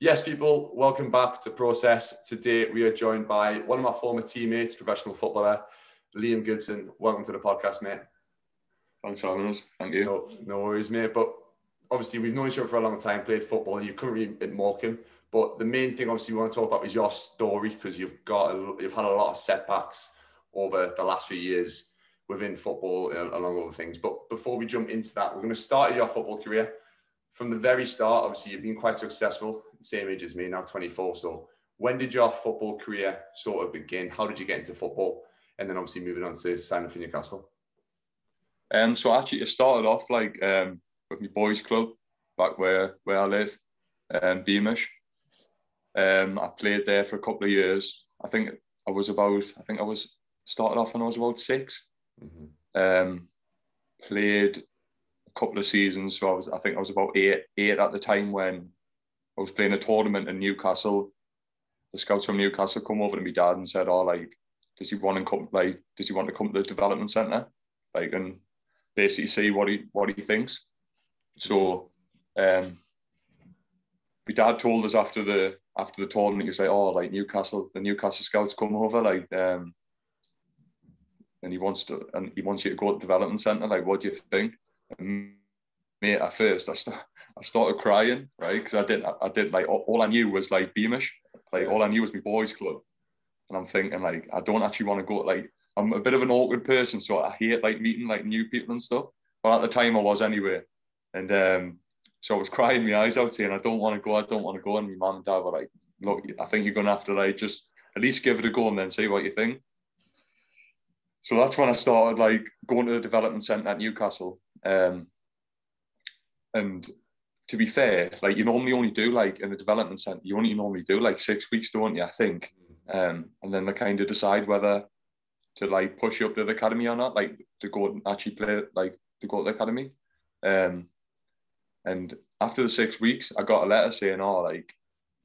Yes, people, welcome back to Process. Today we are joined by one of my former teammates, professional footballer, Liam Gibson. Welcome to the podcast, mate. Thanks for having us. Thank you. No, no worries, mate. But obviously, we've known each other for a long time, played football. You're currently at Morecambe. But the main thing, obviously, we want to talk about is your story because you've got a, you've had a lot of setbacks over the last few years within football, uh, along other things. But before we jump into that, we're going to start your football career from the very start. Obviously, you've been quite successful same age as me, now 24. So when did your football career sort of begin? How did you get into football? And then obviously moving on to sign up for Newcastle. Um, so actually, it started off like um, with my boys' club back where where I live, um, Beamish. Um, I played there for a couple of years. I think I was about. I think I was started off when I was about 6 mm-hmm. Um, played couple of seasons. So I was. I think I was about eight eight at the time when I was playing a tournament in Newcastle. The scouts from Newcastle come over to me dad and said, "Oh, like, does he want to come? Like, does he want to come to the development centre? Like, and basically see what he what he thinks." So, um, my dad told us after the after the tournament, he was like, "Oh, like Newcastle, the Newcastle scouts come over, like, um, and he wants to, and he wants you to go to the development centre. Like, what do you think?" And mate, at first I, st- I started crying, right? Because I didn't, I didn't like all I knew was like Beamish, like all I knew was my boys' club, and I'm thinking like I don't actually want to go. Like I'm a bit of an awkward person, so I hate like meeting like new people and stuff. But at the time I was anyway, and um, so I was crying my eyes out saying I don't want to go, I don't want to go, and my mum and dad were like, look, I think you're gonna have to like just at least give it a go and then see what you think. So that's when I started like going to the development centre at Newcastle. Um, and to be fair, like you normally only do like in the development centre, you only normally do like six weeks, don't you? I think. Um, and then they kind of decide whether to like push you up to the academy or not, like to go and actually play, like to go to the academy. Um, and after the six weeks, I got a letter saying, "Oh, like,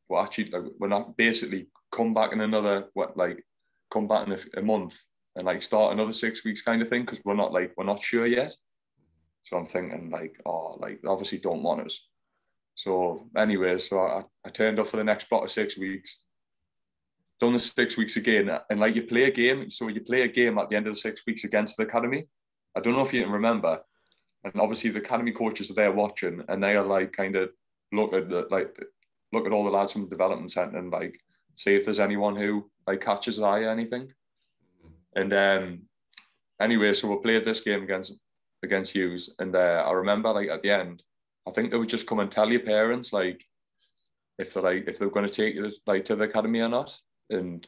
well, actually, like, we're not basically come back in another what, like, come back in a, a month and like start another six weeks kind of thing because we're not like we're not sure yet." So I'm thinking like, oh, like obviously don't want us. So anyway, so I, I turned up for the next block of six weeks. Done the six weeks again, and like you play a game. So you play a game at the end of the six weeks against the academy. I don't know if you can remember. And obviously the academy coaches are there watching, and they are like kind of look at the like look at all the lads from the development centre and like see if there's anyone who like catches eye or anything. And um anyway, so we played this game against against Hughes. And uh, I remember like at the end, I think they would just come and tell your parents like if they're like if they're going to take you like to the academy or not. And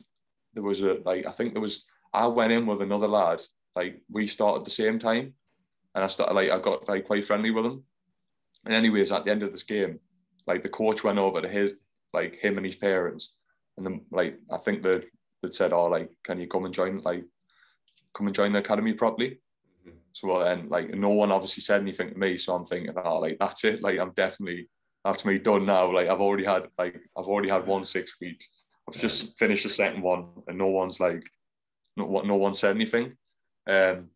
there was a like I think there was I went in with another lad like we started the same time, and I started like I got like quite friendly with him. And anyways, at the end of this game, like the coach went over to his like him and his parents, and then like I think they they said, "Oh, like can you come and join like come and join the academy properly?" So then, like, no one obviously said anything to me. So I'm thinking, oh, like, that's it. Like, I'm definitely, that's me done now. Like, I've already had, like, I've already had one six weeks. I've just finished the second one, and no one's like, no, no one said anything. Um,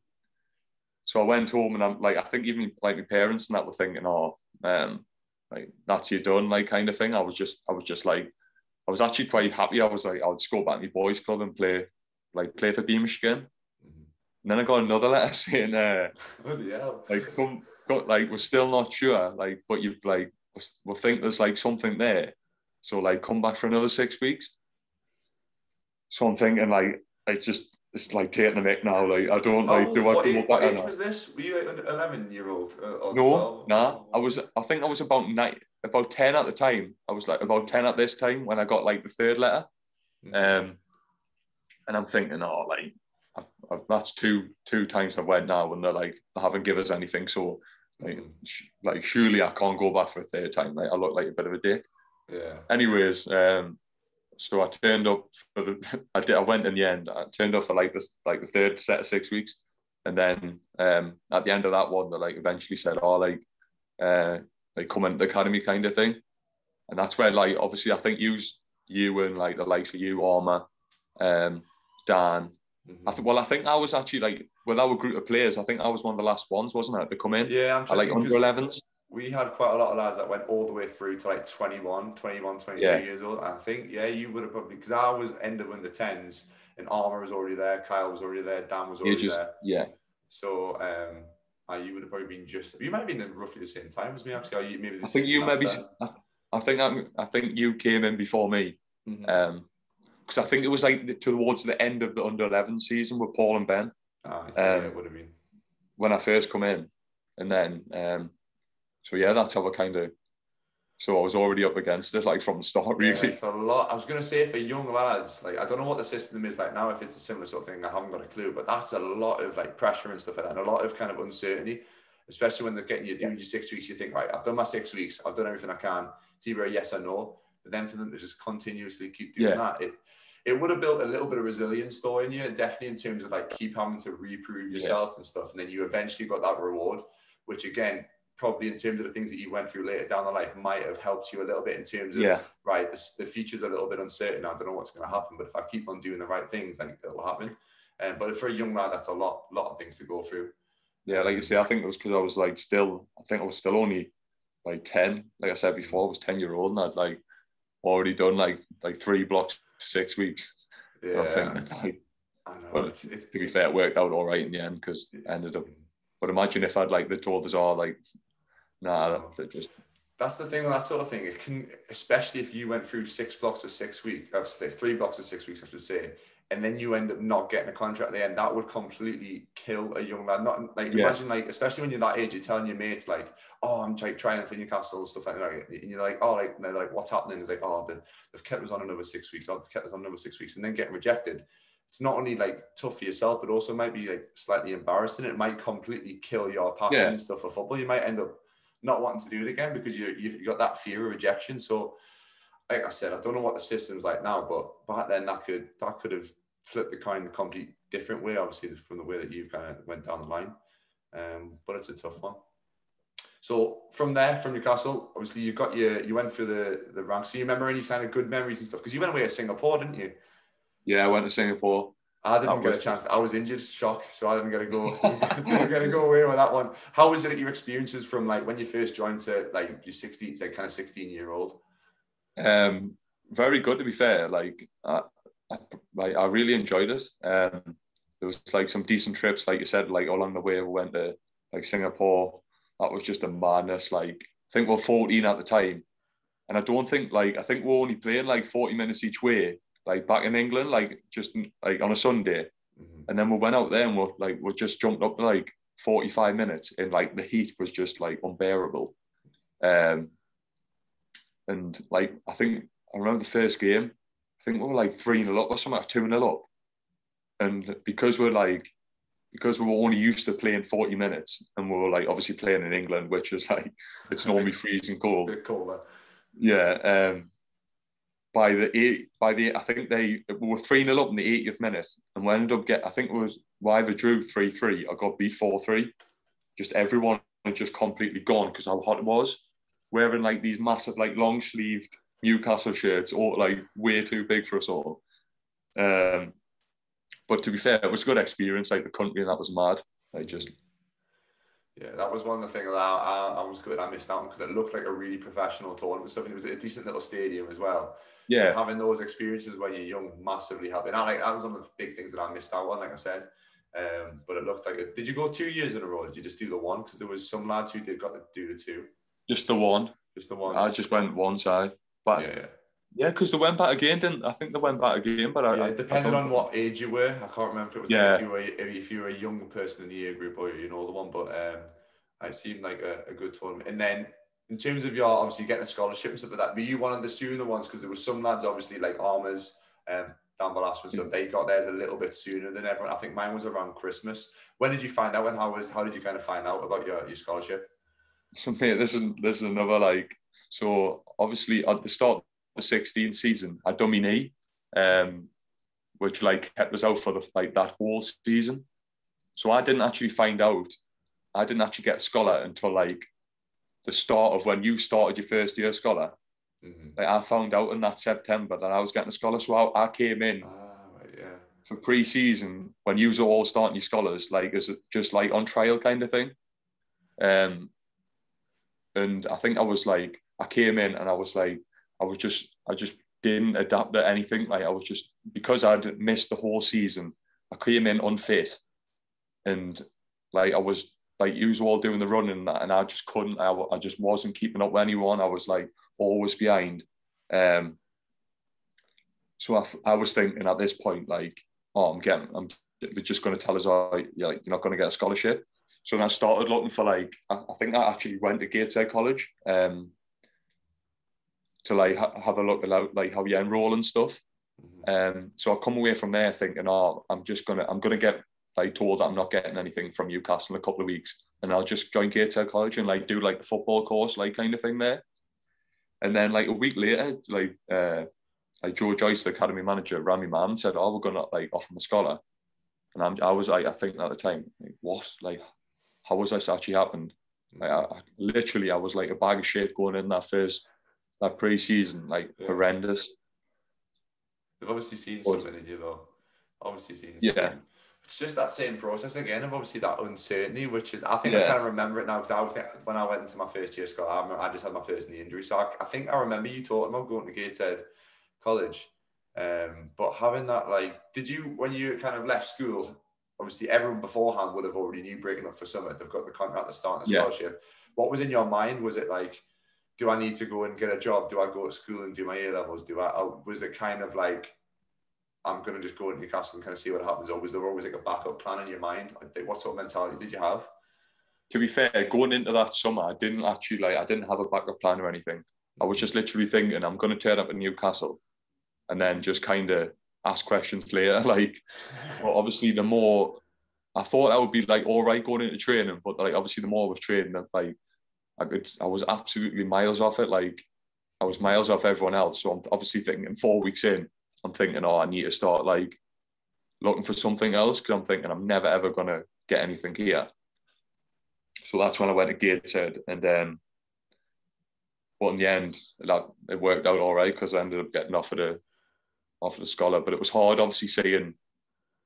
so I went home, and I'm like, I think even like my parents and that were thinking, oh, um, like that's you done, like kind of thing. I was just, I was just like, I was actually quite happy. I was like, I would just go back to boys' club and play, like, play for Beamish again. And then I got another letter saying, uh, like, come, come, like, we're still not sure, like, but you've like, we think there's like something there. So like, come back for another six weeks. So I'm thinking like, I just, it's like taking a mic now. Like, I don't like, oh, do I come age, What age was this? Were you like 11 year old? Uh, no, 12? nah. I was, I think I was about nine, about 10 at the time. I was like about 10 at this time when I got like the third letter. Mm-hmm. Um, and I'm thinking, oh, like, that's two two times I've went now and they're like they haven't given us anything. So like, like surely I can't go back for a third time. Like I look like a bit of a dick. Yeah. Anyways, um, so I turned up for the I did I went in the end. I turned up for like this like the third set of six weeks, and then um at the end of that one, they like eventually said, "Oh, like uh, like come into the academy kind of thing," and that's where like obviously I think you you and like the likes of you, Armour, um, Dan, Mm-hmm. I th- well, I think I was actually like with our group of players. I think I was one of the last ones, wasn't it, to come in? Yeah, I'm I like under 11s. we had quite a lot of lads that went all the way through to like 21, 21, 22 Yeah. years old. I think, yeah, you would have probably, because I was end of under 10s and Armour was already there, Kyle was already there, Dan was already just there. yeah. So, um, uh, you would have probably been just, you might have been roughly the same time as me, actually. Maybe the I think you maybe. I, I think I, I think you came in before me. Mhm. Um, because I think it was like the- towards the end of the under 11 season with Paul and Ben Ah, yeah, um, it would have been. when I first come in, and then um, so yeah, that's how I kind of. So I was already up against it, like from the start, Yeah, really. it's a lot. I was gonna say for young lads, like I don't know what the system is like now. If it's a similar sort of thing, I haven't got a clue. But that's a lot of like pressure and stuff like that, and a lot of kind of uncertainty, especially when they're getting you doing your six weeks. You think, right, I've done my six weeks. I've done everything I can. It's either a yes or no. But then for them to just continuously keep doing Yeah. that, it it would have built a little bit of resilience though in you, definitely in terms of like keep having to reprove Yeah. yourself and stuff, and then you eventually got that reward, which again. Probably in terms of the things that you went through later down the life might have helped you a little bit in terms of Yeah, right, this, the future's a little bit uncertain. I don't know what's going to happen, but if I keep on doing the right things, then it'll happen. Um, but for a young lad, that's a lot, lot of things to go through. yeah. Like you say, I think it was because I was like still. I think I was still only like ten. Like I said before, I was ten year old, and I'd like already done like like three blocks, six weeks. Yeah, I think I know. Well, it's, it's, to be it's- fair, it worked out all right in the end because I ended up. But imagine if I'd like the told us all like, nah, that, just That's the thing with that sort of thing. It can, especially if you went through six blocks of six weeks, three blocks of six weeks, I should say, and then you end up not getting a contract at the end. That would completely kill a young lad. Not like Yeah. imagine like, especially when you're that age, you're telling your mates like, "Oh, I'm like trying for Newcastle and stuff like that," and you're like, "Oh, like they're like, what's happening?" It's like, "Oh, the, they've kept us on another six weeks. Oh, they've kept us on another six weeks," and then getting rejected. It's not only like tough for yourself, but also might be like slightly embarrassing. It might completely kill your passion Yeah. and stuff for football. You might end up not wanting to do it again because you you got that fear of rejection. So, like I said, I don't know what the system's like now, but back then that could that could have flipped the coin a complete different way, obviously from the way that you've kind of went down the line. Um, but it's a tough one. So from there, from Newcastle, obviously you got your you went through the the ranks. So you remember any kind of good memories and stuff because you went away to Singapore, didn't you? yeah. I went to Singapore. I didn't That get a chance. I was injured, shock, so I didn't get to go. didn't get to go away with that one. How was it? Your experiences from like when you first joined to like your 16, like kind of sixteen year old? Um, very good to be fair. Like I, I, I really enjoyed it. Um, there was like some decent trips, like you said, like along the way we went to like Singapore. That was just a madness. Like I think we we're 14 at the time, and I don't think like I think we we're only playing like 40 minutes each way. Like back in England, like just like on a Sunday, Mhm. and then we went out there and we're like we just jumped up to like 45 minutes and like the heat was just like unbearable. Um and like I think I remember the first game, I think we were like 3 0 up or something, 2 0 up. And because we're like because we were only used to playing 40 minutes and we were like obviously playing in England, which is like it's normally freezing cold Bit colder. yeah. Um, by the eight, by the I think they we were three 0 up in the 80th minute, and we ended up get I think it was we either drew three three or got beat four three. Just everyone had just completely gone because how hot it was. Wearing like these massive like long sleeved Newcastle shirts, all like way too big for us all. Um, but to be fair, it was a good experience. Like the country, and that was mad. Like just Yeah, that was one of the things that I, I, I was good. I missed out on because it looked like a really professional tournament Something. It was a decent little stadium as well. yeah, having those experiences when you're young massively helping. I like that was one of the big things that I missed out on, like I said. Um, but it looked like it. Did you go two years in a row? Did you just do the one? Because there was some lads who did got to do the two, just the one. just the one. I just went one side, but yeah, yeah. Yeah, because they went back again, didn't I? think they went back again, but I, yeah I- depending I on what age you were, I can't remember if it was like if you were if you were a young person in the year group or you know the one, but um, it seemed like a, a good tournament. And then in terms of your obviously getting a scholarship and stuff like that, were you one of the sooner ones? Because there was some lads obviously like Armours, um, Dan Barlaser and stuff. They got theirs a little bit sooner than everyone. I think mine was around Christmas. When did you find out? And how was how did you kind of find out about your, your scholarship? So mate, this is this is another like so obviously at the start of the 16th season, I done my knee, um, which like kept us out for the like that whole season. So I didn't actually find out. I didn't actually get a scholar until like the start of when you started your first year scholar. Mm-hmm. Like I found out in that September that I was getting a scholar. So I, I came in Ah, yeah. for pre-season when you were all starting your scholars, like is it just like on trial kind of thing? Um, and I think I was like, I came in and I was like, I was just, I just didn't adapt to anything. Like I was just because I'd missed the whole season. I came in unfit, and like I was like you was all doing the running and I just couldn't. I, I just wasn't keeping up with anyone. I was like always behind. Um, so I, I was thinking at this point, like, oh, I'm getting, I'm they're just going to tell us, oh, yeah, like, you're not going to get a scholarship. So then I started looking for like, I, I think I actually went to Gateshead College um, to like ha- have a look at like how you enroll and stuff. Mm-hmm. Um, so I come away from there thinking, oh, I'm just gonna, I'm gonna get like told that I'm not getting anything from Newcastle in a couple of weeks, and I'll just join Gateshead College and like do like the football course, like kind of thing there. And then like a week later, like uh, like Joe Joyce, the academy manager, ran me man said, "Oh, we're gonna like offer him a scholar," and I'm, I was like, I think at the time, like, what, like, how was this actually happened? Like, I, I, literally, I was like a bag of shit going in that first that pre-season, like yeah. horrendous. They've obviously seen but, something in you, though. Obviously seen. Something. Yeah. It's just that same process again of obviously that uncertainty, which is I think yeah. I kind of remember it now because I was when I went into my first year of school, I, I just had my first knee injury, so I, I think I remember you talking about going to Gateshead College, um, but having that like, did you when you kind of left school? Obviously, everyone beforehand would have already knew breaking up for summer. They've got the contract, the start, and the scholarship. Yeah. What was in your mind? Was it like, do I need to go and get a job? Do I go to school and do my A levels? Do I? was it kind of like I'm going to just go to Newcastle and kind of see what happens? Or was there always like a backup plan in your mind? What sort of mentality did you have? To be fair, going into that summer, I didn't actually like, I didn't have a backup plan or anything. I was just literally thinking, I'm going to turn up in Newcastle and then just kind of ask questions later. Like, well, obviously, the more I thought I would be like all right going into training, but like obviously, the more I was training, like I could, I was absolutely miles off it. Like, I was miles off everyone else. So I'm obviously thinking four weeks in, I'm thinking, oh, I need to start like looking for something else because I'm thinking I'm never ever gonna get anything here. So that's when I went to Gateshead, and then, but in the end, that it worked out all right because I ended up getting offered a offered a scholar. But it was hard, obviously, seeing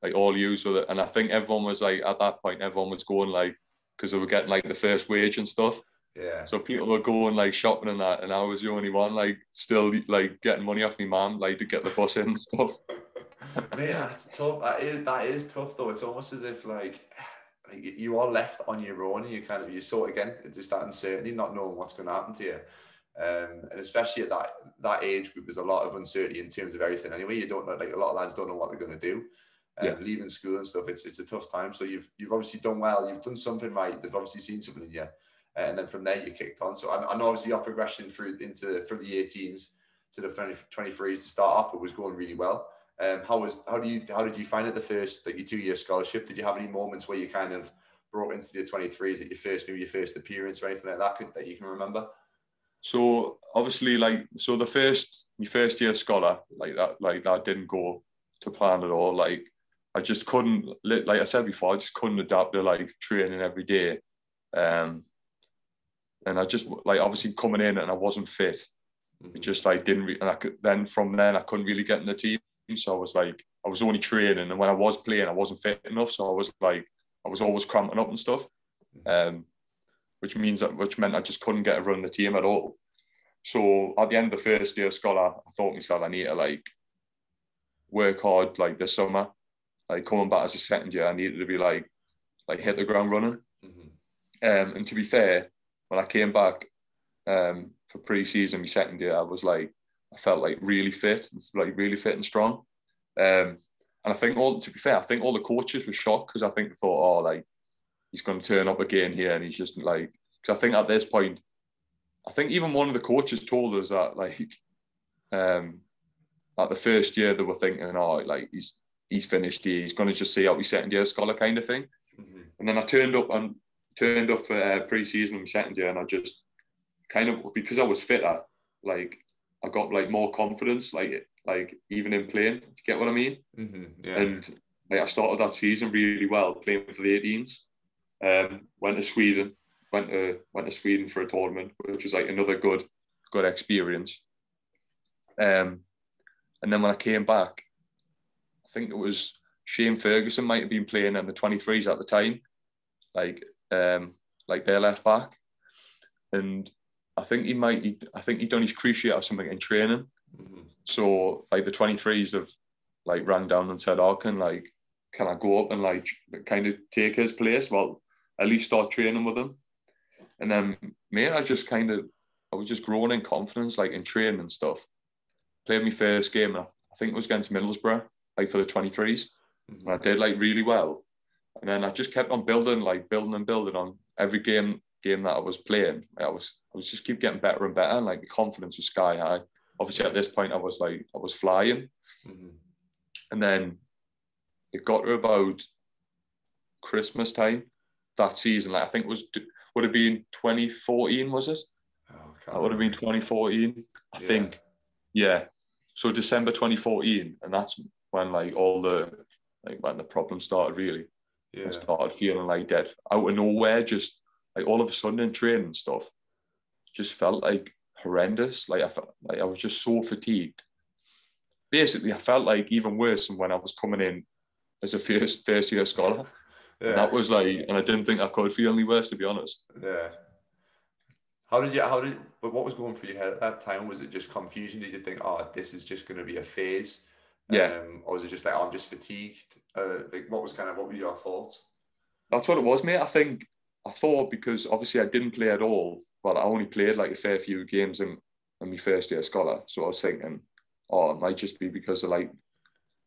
like all use with it, and I think everyone was like at that point, everyone was going like because they were getting like the first wage and stuff. Yeah. So people were going like shopping and that, and I was the only one like still like getting money off my mum like to get the bus in and stuff. Man, that's tough. That is that is tough though. It's almost as if like like you are left on your own. and You kind of you sort again. It's just that uncertainty, not knowing what's going to happen to you. Um, and especially at that that age group, there's a lot of uncertainty in terms of everything. Anyway, you don't know. Like a lot of lads don't know what they're going to do. Um, yeah. Leaving school and stuff, it's it's a tough time. So you've you've obviously done well. You've done something right. They've obviously seen something in you and then from there you kicked on. So I, I know obviously your progression through into from the 18s to the 23s to start off, it was going really well. Um, how was how do you how did you find it the first like your two year scholarship? Did you have any moments where you kind of brought into the 23s at your first maybe your first appearance or anything like that could, that you can remember? So obviously, like so the first your first year scholar like that like that didn't go to plan at all. Like I just couldn't like I said before, I just couldn't adapt to like training every day. Um, and I just like obviously coming in and I wasn't fit. Mm-hmm. It just like didn't. Re- and I could then from then I couldn't really get in the team. So I was like I was only training, and when I was playing, I wasn't fit enough. So I was like I was always cramping up and stuff, mm-hmm. um, which means that which meant I just couldn't get a run the team at all. So at the end of the first year of scholar, I thought myself I need to like work hard like this summer. Like coming back as a second year, I needed to be like like hit the ground running. Mm-hmm. Um, and to be fair, when I came back um, for pre-season, my second year, I was like, I felt like really fit, like really fit and strong. Um, and I think all, to be fair, I think all the coaches were shocked because I think they thought, oh, like he's going to turn up again here, and he's just like, because I think at this point, I think even one of the coaches told us that like, um, at the first year they were thinking, oh, like he's he's finished here, he's going to just see out his second year scholar kind of thing. Mm-hmm. And then I turned up and turned up for uh, pre-season in second year, and I just kind of because I was fitter, like I got like more confidence, like like even in playing. Do you get what I mean? Mm-hmm, yeah. And like I started that season really well, playing for the 18s. Um, went to Sweden, went to went to Sweden for a tournament, which was like another good good experience. Um, and then when I came back, I think it was Shane Ferguson might have been playing in the 23s at the time. Like um, like their left back. And I think he might. He, I think he done his cruciate or something in training. Mm-hmm. So like the 23s have like rang down and said, "Oh, can like can I go up and like kind of take his place? Well, at least start training with him." And then me, I just kind of I was just growing in confidence, like in training and stuff. Played my first game, I think it was against Middlesbrough, like for the 23s. Mm-hmm. And I did like really well. And then I just kept on building, like building and building on every game game that I was playing. I was I was just keep getting better and better. And like the confidence was sky high. Obviously at this point I was like I was flying. Mm-hmm. And then it got to about Christmas time that season. Like I think it was would have been 2014, was it? Oh, that would have been 2014. I yeah. think. Yeah. So December 2014, and that's when like all the like when the problem started really. Yeah. I started feeling like dead out of nowhere, just like all of a sudden in training and stuff, just felt like horrendous. Like I felt like I was just so fatigued. Basically, I felt like even worse than when I was coming in as a first first year scholar. yeah. And that was like, and I didn't think I could feel any worse to be honest. Yeah. How did you? How did? But what was going through your head at that time? Was it just confusion? Did you think, oh, this is just going to be a phase? Yeah. Um, or was it just like, oh, I'm just fatigued? Uh, like, what was kind of what were your thoughts? That's what it was, mate. I think I thought because obviously I didn't play at all. Well, I only played like a fair few games in, in my first year scholar. So I was thinking, oh, it might just be because of like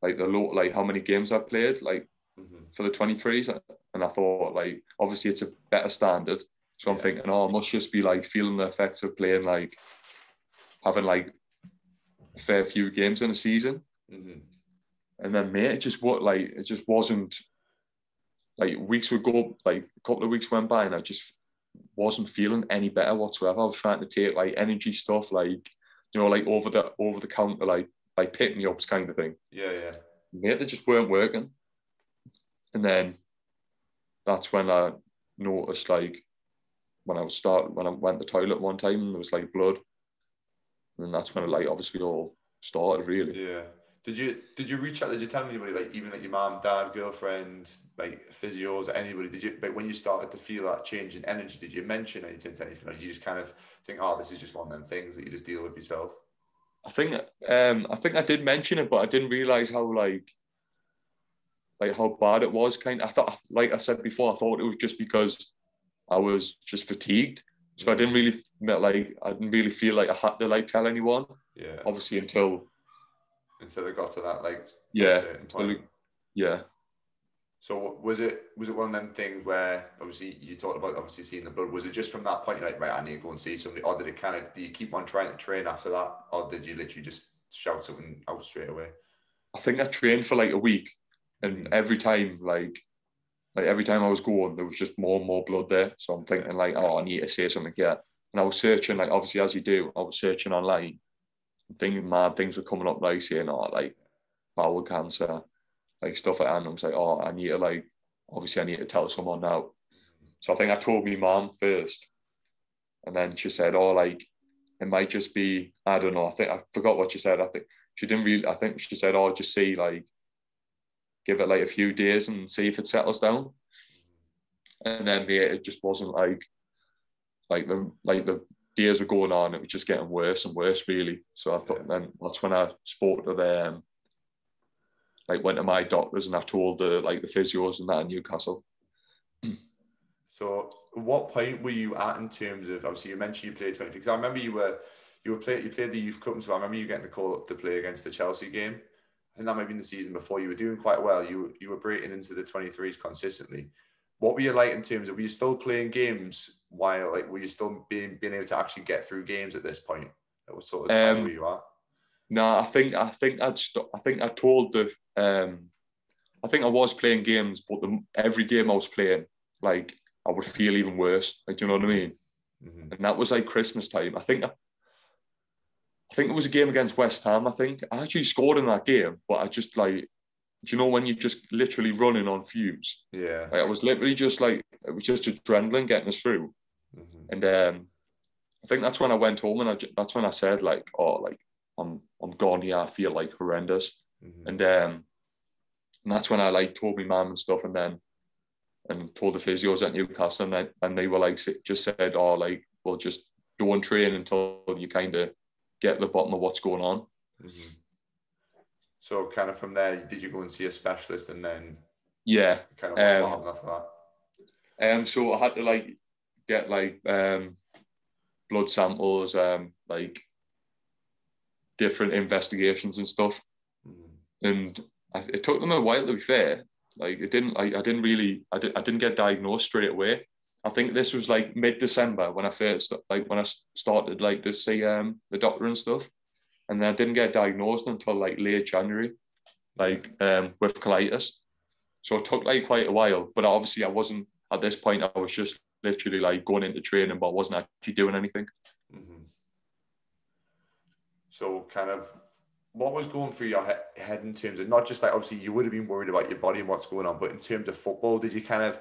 like the low like how many games I've played, like mm-hmm. for the 23s. And I thought like obviously it's a better standard. So I'm thinking, oh, I must just be like feeling the effects of playing like having like a fair few games in a season. Mm-hmm. And then mate, it just what like it just wasn't like weeks would go, like a couple of weeks went by, and I just wasn't feeling any better whatsoever. I was trying to take like energy stuff, like you know, like over the over the counter, like like pick me ups kind of thing. Yeah, yeah. Mate, they just weren't working. And then that's when I noticed like when I was start when I went to the toilet one time there was like blood. And that's when it like obviously all started really. Yeah. Did you did you reach out? Did you tell anybody like even like your mom, dad, girlfriend, like physios, anybody? Did you? But when you started to feel that change in energy, did you mention anything to anything, or you just kind of think, oh, this is just one of them things that you just deal with yourself? I think um I think I did mention it, but I didn't realize how like like how bad it was. Kind of, I thought, like I said before, I thought it was just because I was just fatigued. So I didn't really like I didn't really feel like I had to like tell anyone. Yeah. Obviously, until until it got to that like yeah yeah. So was it was it one of them things where obviously you talked about obviously seeing the blood? Was it just from that point like right I need to go and see somebody, or did it kind of do you keep on trying to train after that, or did you literally just shout something out straight away? I think I trained for like a week, and mm. every time like like every time I was going, there was just more and more blood there. So I'm thinking like, oh, I need to say something here. And I was searching like obviously as you do, I was searching online thinking mad things were coming up like saying, oh, like bowel cancer, like stuff like that. And I was like, oh, I need to like, obviously I need to tell someone now. So I think I told my mom first. And then she said, oh, like, it might just be, I don't know. I think I forgot what she said. I think she didn't really, I think she said, oh, just see, like, give it like a few days and see if it settles down. And then yeah, it just wasn't like, like the like the days were going on, it was just getting worse and worse, really. So I thought, yeah. then that's when I spoke to them, um, like went to my doctors and I told the like the physios and that in Newcastle. So, what point were you at in terms of obviously you mentioned you played twenty? Because I remember you were you were play you played the youth cup, so I remember you getting the call up to play against the Chelsea game. I think that might have been the season before. You were doing quite well. You you were breaking into the twenty threes consistently. What were you like in terms of were you still playing games while like were you still being being able to actually get through games at this point? That was sort of time um, where you are. No, I think I think I'd st- I think I told the um, I think I was playing games, but the, every game I was playing, like I would feel even worse. Like, do you know what I mean? Mm-hmm. And that was like Christmas time. I think I, I think it was a game against West Ham. I think I actually scored in that game, but I just like you know when you're just literally running on fumes? Yeah. Like, I was literally just like it was just adrenaline getting us through, mm-hmm. and um, I think that's when I went home and I, that's when I said like, oh, like I'm I'm gone here. I feel like horrendous, mm-hmm. and um, and that's when I like told my mum and stuff, and then and told the physios at Newcastle, and then and they were like just said, oh, like we'll just don't train until you kind of get the bottom of what's going on. Mm-hmm. So kind of from there, did you go and see a specialist and then yeah, kind of um, after that? Um, so I had to like get like um blood samples, um, like different investigations and stuff. Mm-hmm. And I, it took them a while to be fair. Like it didn't, like I didn't really, I, did, I didn't get diagnosed straight away. I think this was like mid December when I first, like when I started like to see um the doctor and stuff, and then I didn't get diagnosed until like late January, like um with colitis. So it took like quite a while, but obviously I wasn't at this point. I was just literally like going into training, but I wasn't actually doing anything. Mm-hmm. So, kind of, what was going through your head in terms of not just like obviously you would have been worried about your body and what's going on, but in terms of football, did you kind of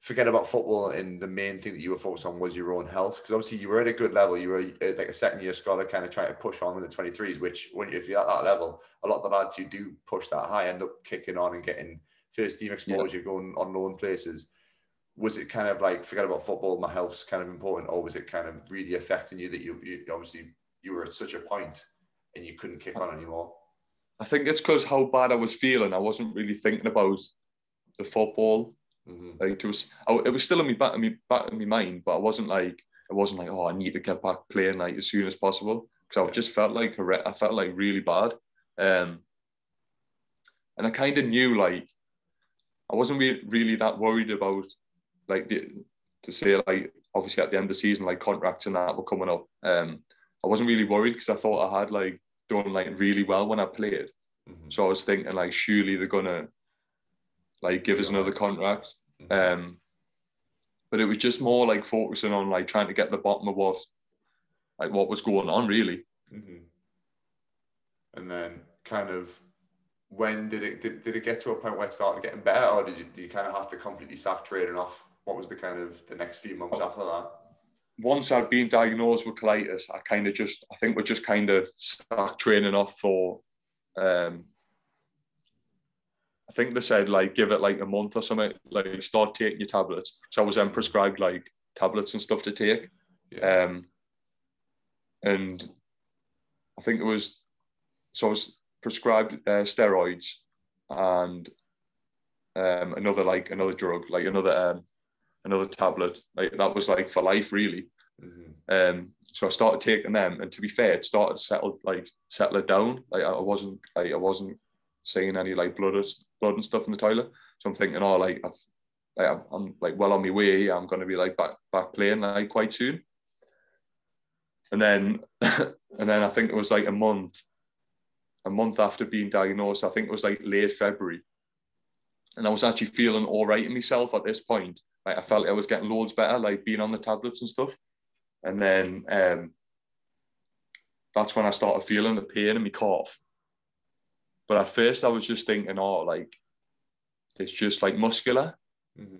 forget about football and the main thing that you were focused on was your own health? Because obviously you were at a good level, you were uh, like a second year scholar, kind of trying to push on with the 23s, which when if you're at that level, a lot of the lads who do push that high end up kicking on and getting first team exposure, yeah. going on loan places was it kind of like forget about football my health's kind of important or was it kind of really affecting you that you, you obviously you were at such a point and you couldn't kick on anymore i think it's because how bad i was feeling i wasn't really thinking about the football mm-hmm. like it was I, it was still in my back in my back in my mind but i wasn't like it wasn't like oh i need to get back playing like as soon as possible because i just felt like i felt like really bad um and i kind of knew like I wasn't really, really that worried about like the, to say like obviously at the end of the season like contracts and that were coming up. Um, I wasn't really worried because I thought I had like done like really well when I played. Mm-hmm. So I was thinking like surely they're gonna like give us another contract. Mm-hmm. Um, but it was just more like focusing on like trying to get the bottom of what like what was going on really. Mm-hmm. And then kind of when did it did, did it get to a point where it started getting better or did you, did you kind of have to completely start trading off what was the kind of the next few months after that? Once I'd been diagnosed with colitis, I kind of just, I think we're just kind of start training off for, um, I think they said like give it like a month or something, like start taking your tablets. So I was then prescribed like tablets and stuff to take. Yeah. Um, and I think it was, so I was prescribed uh, steroids and um, another like another drug, like another um, another tablet. Like that was like for life, really. Mm-hmm. Um, so I started taking them, and to be fair, it started settled like settle it down. Like I wasn't like I wasn't seeing any like blood blood and stuff in the toilet. So I'm thinking, oh, like I've like I'm, like well on my way. I'm going to be like back back playing like quite soon. And then and then I think it was like a month, a month after being diagnosed. I think it was like late February, and I was actually feeling all right in myself at this point like I felt like I was getting loads better, like being on the tablets and stuff. And then um, that's when I started feeling the pain in my cough. But at first, I was just thinking, oh, like it's just like muscular. Mm-hmm.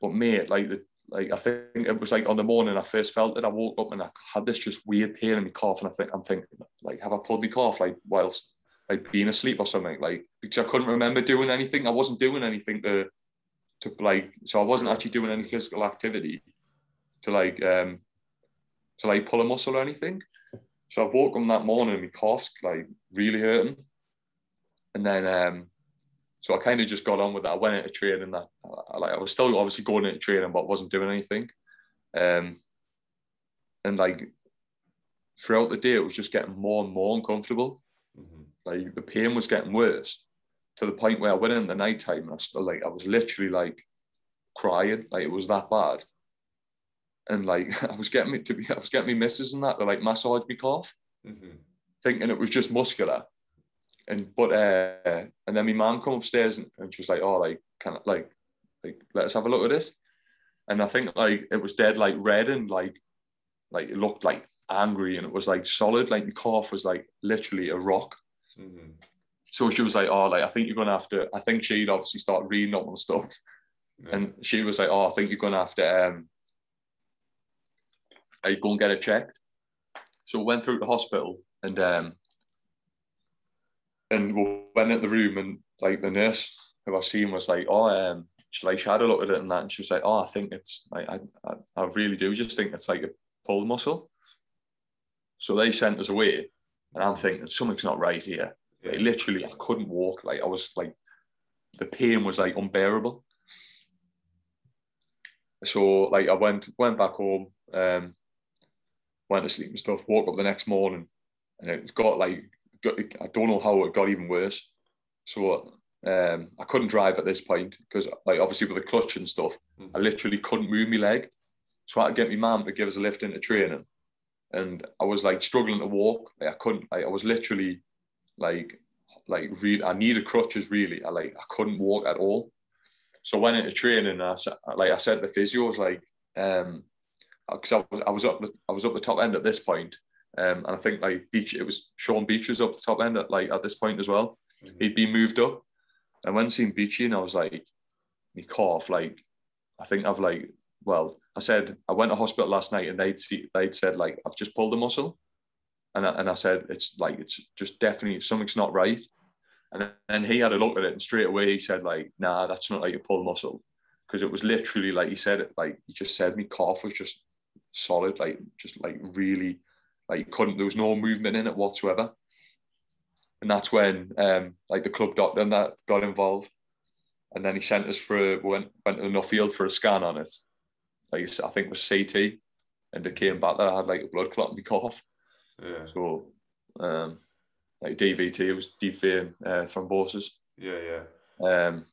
But mate, like the like I think it was like on the morning I first felt it. I woke up and I had this just weird pain in my cough, and I think I'm thinking like, have I pulled my cough like whilst like being asleep or something? Like because I couldn't remember doing anything. I wasn't doing anything to to like so I wasn't actually doing any physical activity to like um to like pull a muscle or anything. So I woke up that morning and my cough's like really hurting. And then um so I kind of just got on with that. I went into training that I, like I was still obviously going into training but wasn't doing anything. Um and like throughout the day it was just getting more and more uncomfortable. Mm-hmm. Like the pain was getting worse to the point where I went in the night time and I still like I was literally like crying, like it was that bad. And like I was getting me to be I was getting me misses and that to like massage me cough, mm-hmm. thinking it was just muscular. And but uh and then my mom come upstairs and, and she was like, Oh, like kind of like like let us have a look at this. And I think like it was dead like red and like like it looked like angry and it was like solid, like the cough was like literally a rock. Mm-hmm so she was like, "Oh, like I think you're gonna have to." I think she'd obviously start reading up on stuff, yeah. and she was like, "Oh, I think you're gonna have to um, like go and get it checked." So we went through the hospital and um, and we went in the room and like the nurse who I seen was like, "Oh, um." She like she had a look at it and that, and she was like, "Oh, I think it's like I, I, I really do just think it's like a pull muscle. So they sent us away, and I'm thinking something's not right here. Yeah. Like, literally, I couldn't walk. Like I was like, the pain was like unbearable. So like I went went back home, um, went to sleep and stuff. Woke up the next morning, and it got like got, I don't know how it got even worse. So um, I couldn't drive at this point because like obviously with the clutch and stuff, Mhm. I literally couldn't move my leg. So I had to get my mum to give us a lift into training, and I was like struggling to walk. Like I couldn't. Like I was literally like like really. I needed crutches really. I like I couldn't walk at all. So I went into training. And I like I said, the physio was like, um, because I was I was up the, I was up the top end at this point, um, and I think like Beach it was Sean Beach was up the top end at like at this point as well. Mhm. He'd been moved up, and when seeing Beachy, and I was like, me cough like, I think I've like well, I said I went to hospital last night, and they'd see, they'd said like I've just pulled a muscle, and I, and I said it's like it's just definitely something's not right. And then he had a look at it, and straight away he said, like, nah, that's not like a pull muscle. Because it was literally like he said it, like he just said me cough was just solid, like just like really, like you couldn't, there was no movement in it whatsoever. And that's when um like the club doctor and that got involved. And then he sent us for a, went went to the field for a scan on it. Like I think it was CT. And it came back that I had like a blood clot in my cough. Yeah, So um like DVT, it was deep vein uh, thrombosis. yeah, yeah, Um,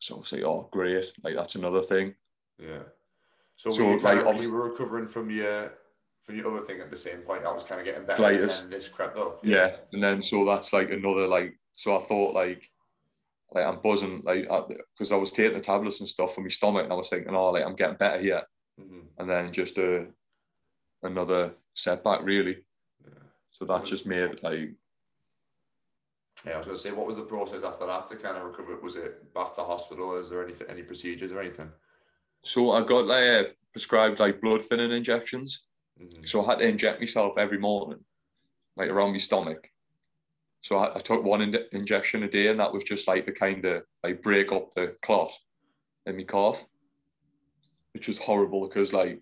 so I was like, oh, great. Like, that's another thing. yeah. So, So, were you, kind like, of, you were recovering from your from the other thing at the same point. I was kind of getting better, Like, and then this crept up. Yeah. And then, so that's like another, like, so I thought, like, like I'm buzzing, like, because I was taking the tablets and stuff for my stomach, and I was thinking, oh, like, I'm getting better here. hmm And then just a, another setback, really. yeah. So that just made, like, Yeah, I was going to say, what was the process after that to kind of recover? Was it back to hospital? Is there anything, any procedures or anything? so I got, like, uh, prescribed, like, blood thinning injections. Hmm So I had to inject myself every morning, like around my stomach. So I, I took one in, injection a day, and that was just like the kind of like break up the clot in my cough, which was horrible because like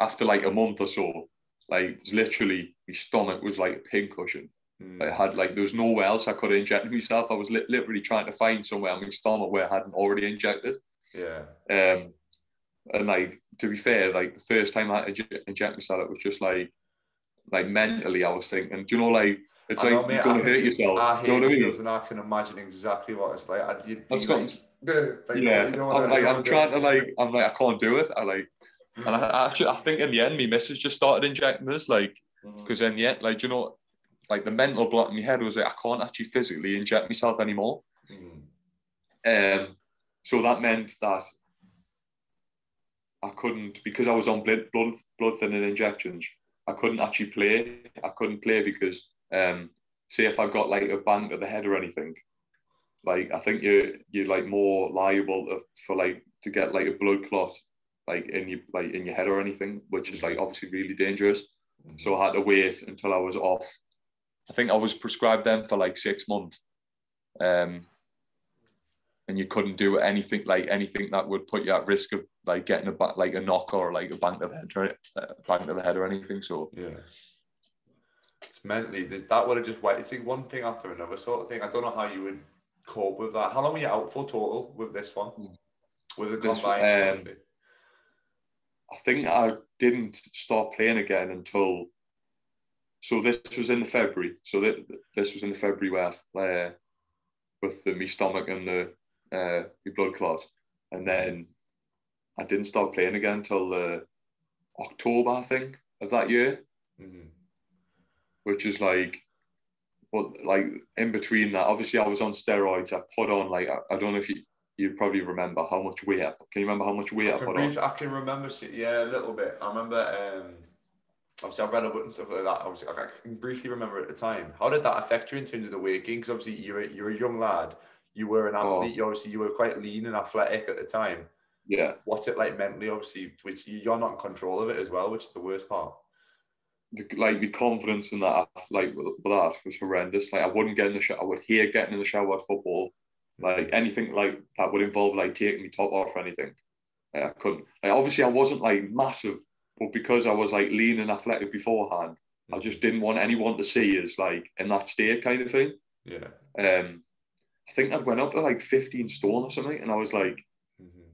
after like a month or so, like it's literally my stomach was like a pincushion. Mm. I had like there was nowhere else I could have injected myself. I was li- literally trying to find somewhere in my stomach where I hadn't already injected. Yeah, Um, and like to be fair, like the first time I had to inject myself, it was just like, like mentally, I was thinking, do you know, like it's I like know, mate, you're gonna I hurt yourself. I do you know hate what I mean? and I can imagine exactly what it's like. I'd, you'd be That's like, what like, yeah, you know I'm like I'm trying to like I'm like I can't do it. I like, and I, I actually I think in the end, my missus just started injecting us, like because in the end, like do you know, like the mental block in my head was like I can't actually physically inject myself anymore. Mhm. Um, so that meant that I couldn't because I was on blood blood thinning injections. I couldn't actually play. I couldn't play because um, say if I got like a bang to the head or anything, like I think you're you're like more liable to, for like to get like a blood clot like in your like in your head or anything, which is like obviously really dangerous. So I had to wait until I was off. I think I was prescribed them for like six months. Um, and you couldn't do anything like anything that would put you at risk of like getting a ba- like a knock or like a bang to the head or uh, bang to the head or anything. So Yeah. It's mentally that would have just went. It's like one thing after another sort of thing. I don't know how you would cope with that. How long were you out for total with this one? With the combined, um. I think I didn't start playing again until. So this was in the February. So that this was in the February where, uh, with the me stomach and the uh, my blood clot, and then I didn't start playing again until the October, I think, of that year, Mhm. which is like, but like in between that, obviously I was on steroids. I put on like I, I don't know if you you probably remember how much weight. I, can you remember how much weight I, I can, put brief- on? I can remember, yeah, a little bit. I remember, um, obviously, I've read about and stuff like that. Obviously, I can briefly remember at the time. How did that affect you in terms of the weight gain? Because obviously, you're a, you're a young lad. You were an Oh. athlete. You obviously, you were quite lean and athletic at the time. Yeah. What's it like mentally? Obviously, which you- you're not in control of it as well, which is the worst part. like the confidence in that like that was horrendous. Like I wouldn't get in the shower. I would hear getting in the shower at football. Like anything like that would involve like taking my top off or anything. Like, I couldn't. Like obviously I wasn't like massive but because I was like lean and athletic beforehand, I just didn't want anyone to see us like in that state kind of thing. Yeah. Um, I think I went up to like 15 stone or something, and I was like,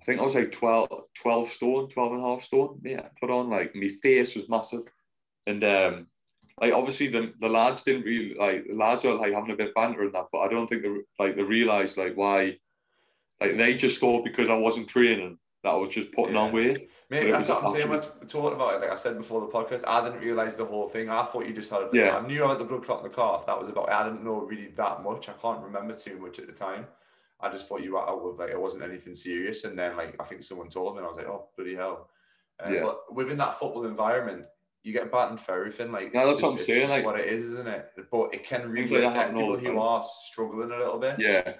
think I was like 12, 12 stone, 12 and a half stone. Yeah, put on like my face was massive. And um, like obviously the, the lads didn't really like the lads were like having a bit of banter and that, but I don't think they like they realised like why like they just thought because I wasn't training that I was just putting on weight. Maybe that's what I'm saying. When talking about it, like I said before the podcast, I didn't realize the whole thing. I thought you just had a. Yeah. I knew I had the blood clot in the calf. That was about. it. I didn't know really that much. I can't remember too much at the time. I just thought you were out with like it wasn't anything serious, and then like I think someone told me, and I was like, oh bloody hell. Uh, Yeah. But within that football environment, you get battened for everything. Like No, that's what I'm just- saying, just like- what it is, isn't it? But it can really like affect people who are struggling a little bit. Yeah,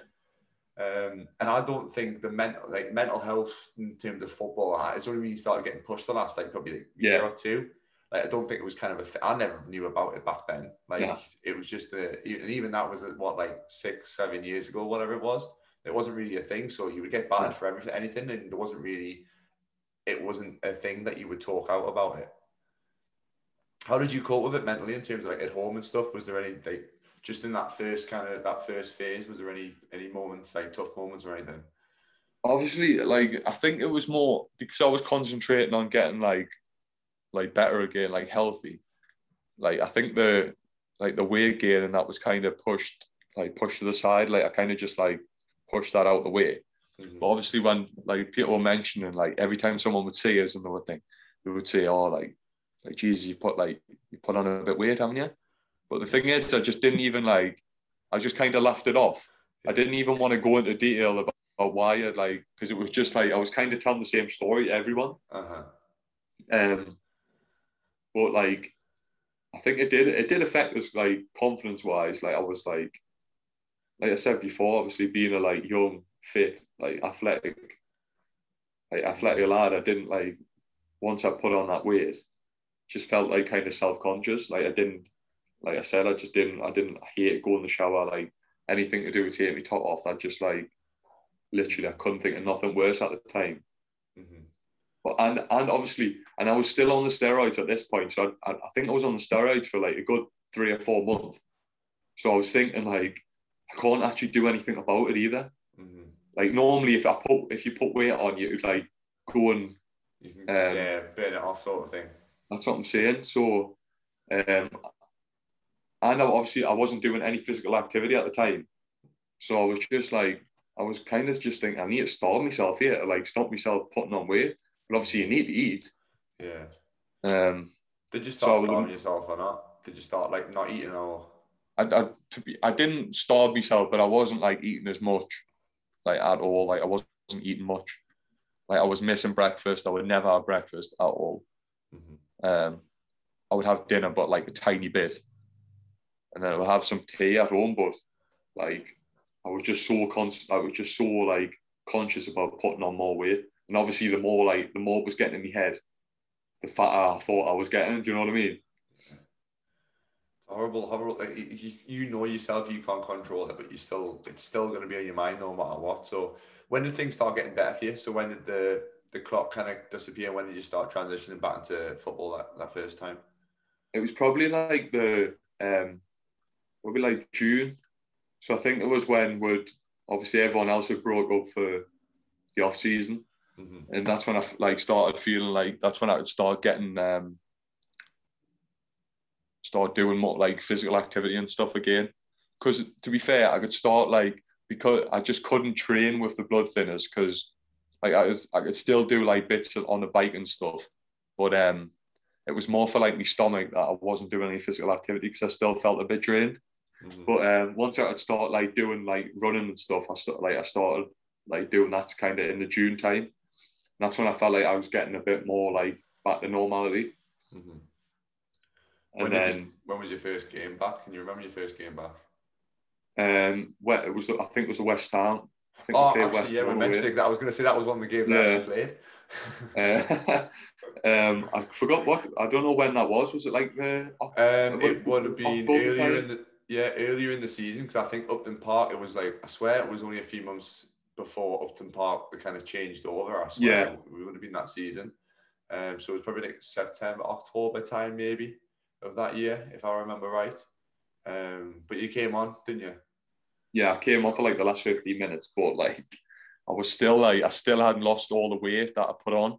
Um, and I don't think the mental like mental health in terms of football, uh, it's only really started getting pushed the last like probably like, year or two. Like I don't think it was kind of a th- I never knew about it back then. Like Yeah. it was just a, and even that was what like six, seven years ago, whatever it was. It wasn't really a thing. So you would get battered hmm. for everything, anything, and there wasn't really, it wasn't a thing that you would talk out about it. How did you cope with it mentally in terms of like at home and stuff? Was there any like just in that first kind of that first phase? Was there any any moments like tough moments or anything? obviously, like I think it was more because I was concentrating on getting like like better again, like healthy. Like I think the like the weight gain and that was kind of pushed like pushed to the side. Like I kind of just like pushed that out the way. Mhm. But obviously, when like people were mentioning, like every time someone would see us and they would think, they would say, "Oh, like, like, geez, you put like you put on a bit weight, haven't you?" But the thing is, I just didn't even like. I just kind of laughed it off. I didn't even want to go into detail about, about why I'd, like because it was just like I was kind of telling the same story to everyone. Uh-huh. Um, but like, I think it did it did affect us like confidence wise. Like I was like, like I said before, obviously being a like young, fit, like athletic, like athletic lad, I didn't like once I put on that weight, just felt like kind of self conscious. Like I didn't, like I said, I just didn't. I didn't hate going in the shower. Like anything to do with taking my top off, I just like literally I couldn't think of nothing worse at the time. Mhm. But and and obviously, and I was still on the steroids at this point. So I, I think I was on the steroids for like a good three or four months. So I was thinking like I can't actually do anything about it either. Mhm. Like normally, if I put if you put weight on, you would like go and can, Um, yeah, burn it off sort of thing. that's what I'm saying. So, um, and I- obviously I wasn't doing any physical activity at the time. So I was just like I was kind of just thinking I need to starve myself here, to, like stop myself putting on weight. But obviously you need to eat. Yeah. Um, Did you So start wouldn't- starving yourself or not? Did you start like not eating or? I, I to be I didn't starve myself, but I wasn't like eating as much, like at all. Like I wasn't eating much. Like I was missing breakfast. I would never have breakfast at all. Mhm. Um, I would have dinner, but like a tiny bit, and then I would have some tea at home. But like I was just so constant. I was just so like conscious about putting on more weight. And obviously, the more like the more it was getting in my head, the fatter I thought I was getting. Do you know what I mean? Horrible, horrible. Like, you, you- you know yourself, you can't control it, but you still, it's still going to be on your mind no matter what. So, when did things start getting better for you? So, when did the the clot kind of disappear? When did you start transitioning back into football that, that first time? it was probably like the um probably like June. So I think it was when would obviously everyone else had broke up for the off season, Mm-hmm. and that's when I like started feeling like that's when I would start getting um start doing more like physical activity and stuff again. Because to be fair, I could start like because I just couldn't train with the blood thinners because like I was, I could still do like bits on the bike and stuff, but um it was more for like my stomach that I wasn't doing any physical activity because I still felt a bit drained. Mm-hmm. But um, once I would start like doing like running and stuff, I started like I started like doing that kind of in the June time. And that's when I felt like I was getting a bit more like back to normality. Mm-hmm. When, did then you, when was your first game back? Can you remember your first game back? um, where it was I think it was a West Ham. I think Oh, actually, West yeah, we mentioned it. I was going to say that was one of the games I Yeah. actually played. Uh, um, I forgot what I don't know when that was. Was it like the Um, It would- would have been earlier time? in the yeah earlier in the season because I think Upton Park it was like I swear it was only a few months before Upton Park they kind of changed over. I swear Yeah. we would have been that season. Um, so it was probably like September, October time maybe of that year, if I remember right. Um, but you came on, didn't you? Yeah, I came on for like the last 15 minutes, but like I was still like I still hadn't lost all the weight that I put on.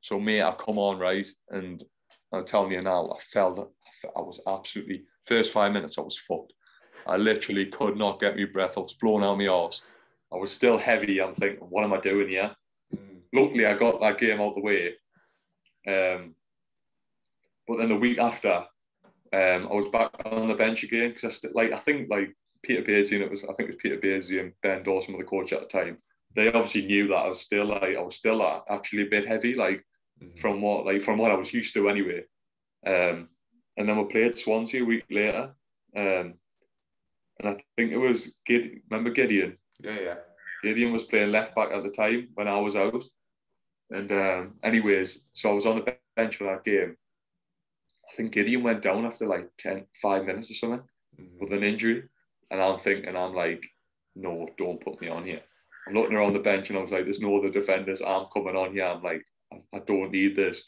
So mate, I come on right, and I'm telling you now, I felt I was absolutely first five minutes I was fucked. I literally could not get my breath. I was blown out my arse. I was still heavy. I'm thinking, what am I doing here? Mm. Luckily, I got that game out the way. Um, but then the week after, um, I was back on the bench again because I st- like I think like Peter Beardsley and it was I think it was Peter Beardsley and Ben Dawson were the coach at the time. They obviously knew that I was still like I was still actually a bit heavy, like mm-hmm. from what like from what I was used to anyway. Um, and then we played Swansea a week later, um, and I think it was Gid. Remember Gideon? Yeah, yeah. Gideon was playing left back at the time when I was out. And um, anyways, so I was on the bench for that game. I think Gideon went down after like 10, five minutes or something mm-hmm. with an injury. And I'm thinking, I'm like, no, don't put me on here. I'm looking around the bench and I was like, there's no other defenders. I'm coming on here. I'm like, I, I don't need this.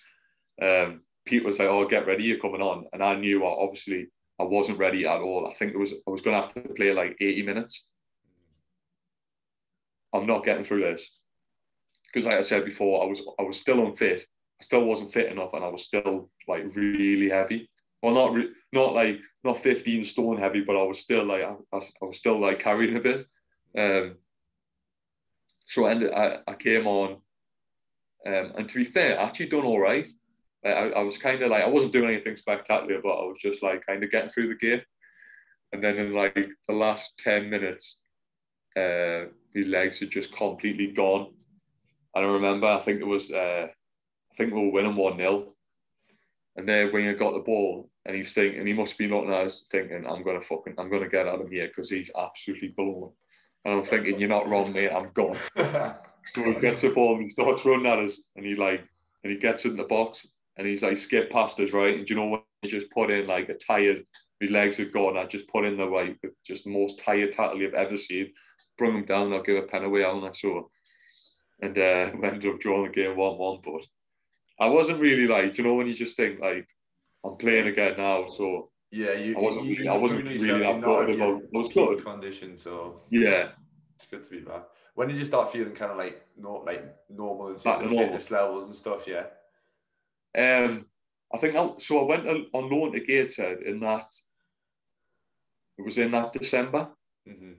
Um, Pete was like, oh, get ready, you're coming on. And I knew, I obviously, I wasn't ready at all. I think it was I was going to have to play like 80 minutes. I'm not getting through this because, like I said before, I was I was still unfit. Still wasn't fit enough, and I was still like really heavy. Well, not re- not like not 15 stone heavy, but I was still like I, I was still like carrying a bit. Um, so I, ended, I, I came on, um, and to be fair, I actually done all right. I, I was kind of like I wasn't doing anything spectacular, but I was just like kind of getting through the gear. And then in like the last 10 minutes, uh, his legs had just completely gone. And I remember, I think it was, uh, I think we were winning 1 0. And then when he got the ball, and he's thinking, and he must be looking at us thinking, I'm going to fucking, I'm going to get out of here because he's absolutely blown. And I'm thinking, you're not wrong, mate, I'm gone. so he gets the ball and he starts running at us, and he like, and he gets it in the box, and he's like skipped past us, right? And you know when he just put in like a tired, his legs are gone. I just put in the like just the most tired tackle you've ever seen. Bring him down, I'll give a pen away on I saw. And uh, we ended up drawing the game one one. But I wasn't really like, you know, when you just think like I'm playing again now, so yeah, you, I wasn't, you, I wasn't really that bothered about. I was good condition, so yeah, it's good to be back. When did you start feeling kind of like not like normal in terms of fitness levels and stuff? Yeah. Um, I think I, so. I went on loan to Gateshead in that. It was in that December, mm-hmm.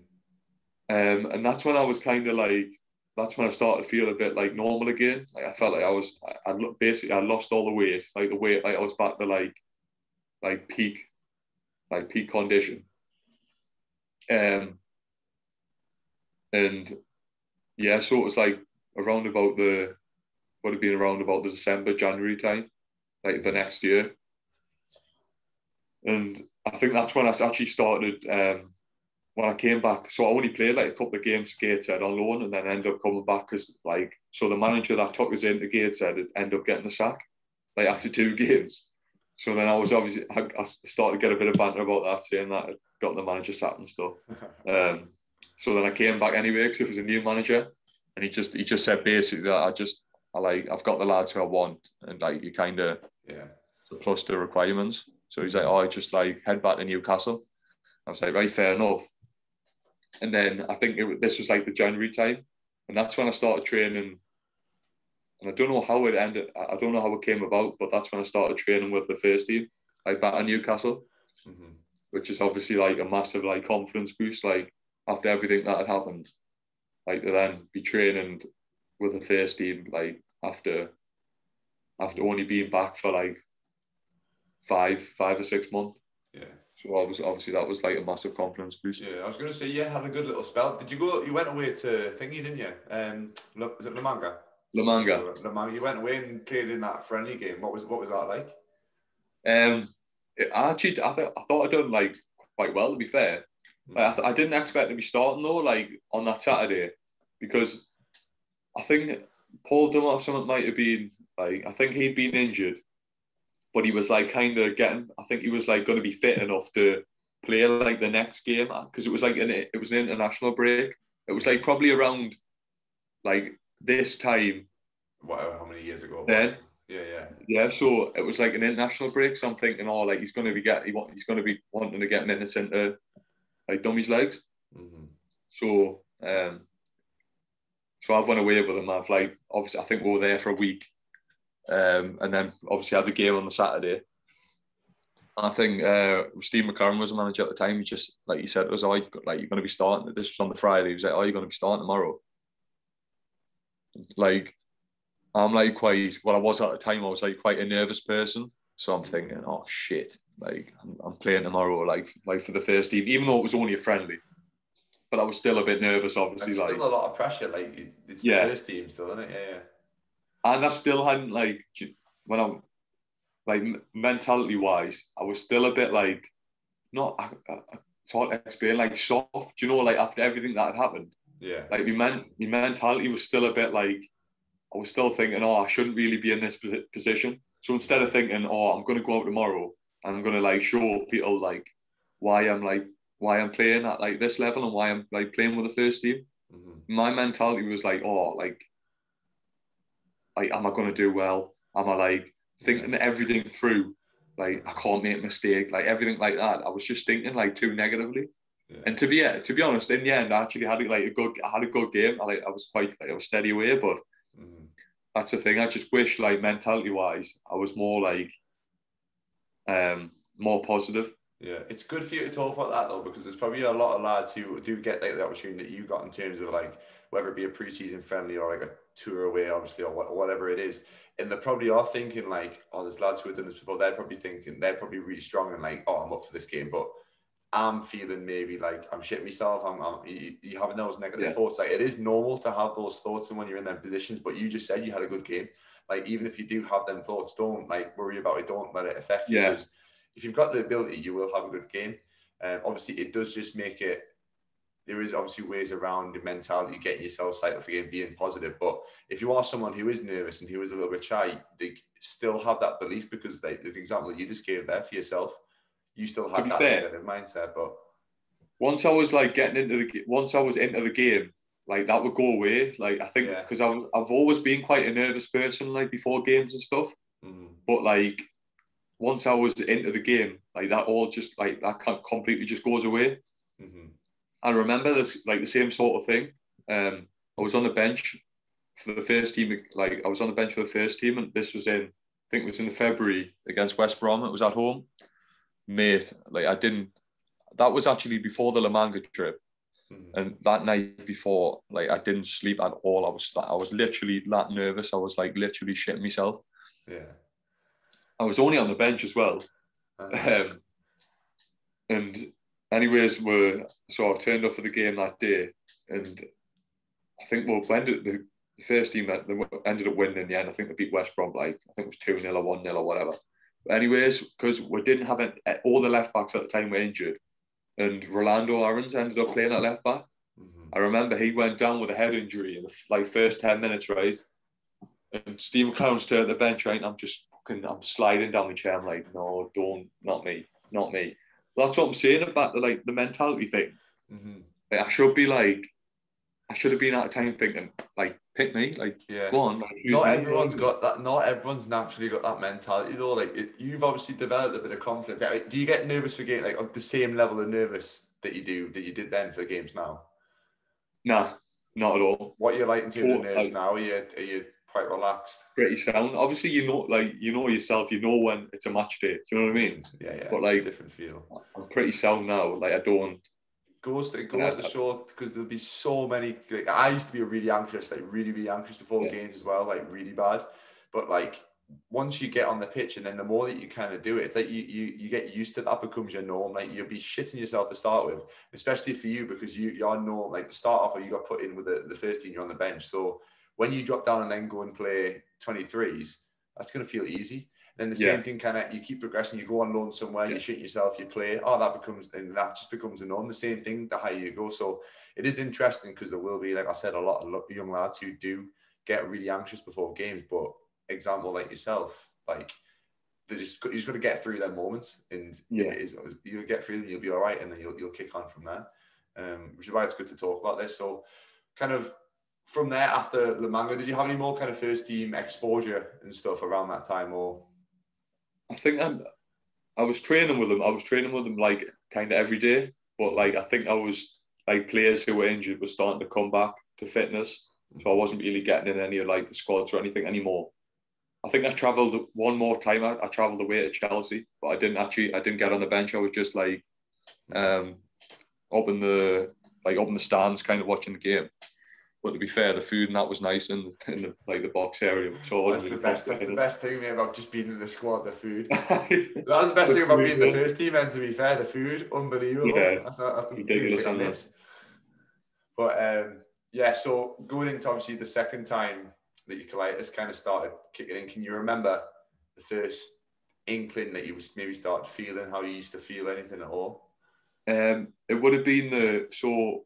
um, and that's when I was kind of like. That's when I started to feel a bit like normal again. Like I felt like I was, I, I basically I lost all the weight. Like the weight, like I was back to like, like peak, like peak condition. Um, and yeah, so it was like around about the would have been around about the December, January time, like the next year. And I think that's when I actually started, um, when I came back. So I only played like a couple of games for Gateshead on loan and then ended up coming back because, like, so the manager that took us into Gateshead ended up getting the sack, like after two games. So then I was obviously, I, I started to get a bit of banter about that, saying that I got the manager sacked and stuff. um, so then I came back anyway because it was a new manager, and he just he just said basically that I just I like I've got the lads who I want, and like you kind of yeah plus the requirements. So he's like, oh, I just like head back to Newcastle. I was like, right, fair enough. And then I think it, this was like the January time, and that's when I started training. And I don't know how it ended. I don't know how it came about, but that's when I started training with the first team, like back at Newcastle, mm-hmm. which is obviously like a massive like confidence boost. Like after everything that had happened, like to then be training with the first team like after after only being back for like five five or six months. Yeah. So obviously, obviously that was like a massive confidence boost. Yeah, I was going to say yeah, had a good little spell. Did you go? You went away to thingy, didn't you? Um, is it La Manga? La Manga. La Manga. You went away and played in that friendly game. What was what was that like? Um, it, actually, I, th- I thought I'd done like quite well. To be fair, mm. I, th- I didn't expect to be starting though, like on that Saturday, because I think Paul Dummett something might have been like I think he'd been injured, but he was like kind of getting. I think he was like going to be fit enough to play like the next game because it was like an it was an international break. It was like probably around like this time. Wow, how many years ago? Then Yeah, yeah. Yeah, so it was like an international break. So I'm thinking, oh, like he's going to be get he want, he's going to be wanting to get minutes into like Dummett's legs. Mm-hmm. So um, so I've went away with him. I've like obviously I think we were there for a week, um, and then obviously had the game on the Saturday. And I think uh, Steve McClaren was the manager at the time. He just like he said, it was oh, you like you're going to be starting. This was on the Friday. He was like, oh, you're going to be starting tomorrow. Like I'm like quite well I was at the time I was like quite a nervous person so I'm thinking oh shit like I'm, I'm, playing tomorrow like like for the first team even though it was only a friendly but I was still a bit nervous obviously it's like still a lot of pressure like it's yeah. the first team still isn't it yeah. And I still hadn't like when I'm like mentality wise I was still a bit like not I, I, it's to explain like soft you know like after everything that had happened yeah like my, men, my mentality was still a bit like I was still thinking, oh, I shouldn't really be in this position. So instead of thinking, oh, I'm going to go out tomorrow, I'm going to like show people like why I'm like why I'm playing at like this level and why I'm like playing with the first team. Mm-hmm. My mentality was like, oh, like, like, am I going to do well? Am I like thinking everything through? Like, I can't make a mistake. Like everything like that. I was just thinking like too negatively. Yeah. And to be to be honest, in the end, I actually had like a good, I had a good game. I like, I was quite, like, I was steady away, but Mm. That's the thing. I just wish, like mentality wise, I was more like, um, more positive. Yeah, it's good for you to talk about that though, because there's probably a lot of lads who do get like, the opportunity that you got in terms of like whether it be a preseason friendly or like a tour away, obviously, or whatever it is. And they probably are thinking like, oh, there's lads who have done this before. They're probably thinking they're probably really strong and like, oh, I'm up for this game. But I'm feeling maybe like I'm shitting myself. I'm, I'm you, you having those negative yeah. thoughts. Like it is normal to have those thoughts, and when you're in them positions. But you just said you had a good game. Like even if you do have them thoughts, don't like worry about it. Don't let it affect you. Yeah. Because if you've got the ability, you will have a good game. Um, obviously, it does just make it. There is obviously ways around the mentality, getting yourself psyched for game, being positive. But if you are someone who is nervous and who is a little bit shy, they still have that belief because they, the example you just gave there for yourself you still have that fair, negative mindset. But once I was like getting into the once I was into the game, like that would go away. Like I think because yeah. I've always been quite a nervous person, like before games and stuff. Mm-hmm. But like once I was into the game, like that all just like that completely just goes away. Mm-hmm. I remember this like the same sort of thing. Um, I was on the bench for the first team. Like I was on the bench for the first team, and this was in I think it was in February against West Brom. It was at home, mate, like I didn't. That was actually before the La Manga trip, mm. and that night before, like I didn't sleep at all. I was I was literally that nervous. I was like literally shitting myself. Yeah. I was only on the bench as well. Um, and anyways, we so I turned off for the game that day, and I think well, when did the first team that ended up winning in the end? I think they beat West Brom like I think it was two 0 or one 0 or whatever anyways, because we didn't have an, all the left backs at the time were injured, and Rolando Aarons ended up playing at left back. Mm-hmm. I remember he went down with a head injury in the like first ten minutes, right? And Steve McClaren's turned the bench, right? And I'm just fucking, I'm sliding down my chair. I'm like, no, don't, not me, not me. That's what I'm saying about the like the mentality thing. Mm-hmm. Like, I should be like, I should have been out of time thinking like pick me. Like, yeah. go on. Like, not everyone's got that. Not everyone's naturally got that mentality though. Like, it, you've obviously developed a bit of confidence. Like, do you get nervous for games like the same level of nervous that you do that you did then for games now? Nah, not at all. What you're you like in terms of nerves like, now? Are you are you quite relaxed? Pretty sound. Obviously, you know, like you know yourself. You know when it's a match day. Do you know what I mean? Yeah, yeah. But like, different feel. I'm pretty sound now. Like I don't goes to, it goes to show because there'll be so many. Like, I used to be really anxious, like really, really anxious before yeah. games as well, like really bad. But like once you get on the pitch, and then the more that you kind of do it, it's like you you you get used to that becomes your norm. Like you'll be shitting yourself to start with, especially for you because you you're norm. Like to start off, or you got put in with the, the first team, you're on the bench. So when you drop down and then go and play 23s, that's gonna feel easy. Then the yeah. same thing kind of you keep progressing, you go on loan somewhere, yeah. you shoot yourself, you play. Oh, that becomes and that just becomes a norm. The same thing the higher you go. So it is interesting because there will be, like I said, a lot of young lads who do get really anxious before games. But example like yourself, like they just you just got to get through their moments, and yeah, you'll get through them, you'll be all right, and then you'll you'll kick on from there. Um, which is why it's good to talk about this. So, kind of from there after La Manga, did you have any more kind of first team exposure and stuff around that time, or? I think I, I was training with them. I was training with them like kind of every day, but like I think I was like players who were injured were starting to come back to fitness, so I wasn't really getting in any of like the squads or anything anymore. I think I travelled one more time. I, I travelled away to Chelsea, but I didn't actually. I didn't get on the bench. I was just like um, up in the like up in the stands, kind of watching the game. But to be fair, the food and that was nice in, the, in the like the box area. So that's, the, best, that's the best thing mate, about just being in the squad. The food. that was the best the thing about being in the first team. And to be fair, the food unbelievable. Yeah, that's, that's ridiculous. On this. But um, yeah, so going into obviously the second time that your colitis kind of started kicking in, can you remember the first inkling that you maybe started feeling how you used to feel anything at all? Um, it would have been the so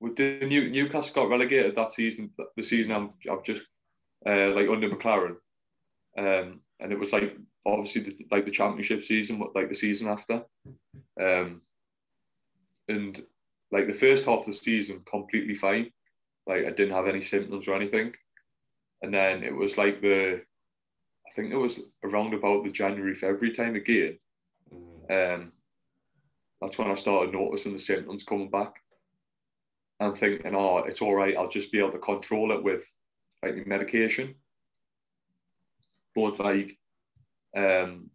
with the New, Newcastle got relegated that season. The season I'm, I've just uh, like under McClaren, um, and it was like obviously the, like the championship season, like the season after, um, and like the first half of the season completely fine. Like I didn't have any symptoms or anything, and then it was like the, I think it was around about the January February time again. Mm. Um, that's when I started noticing the symptoms coming back and thinking, oh, it's all right, I'll just be able to control it with like medication. But like, um,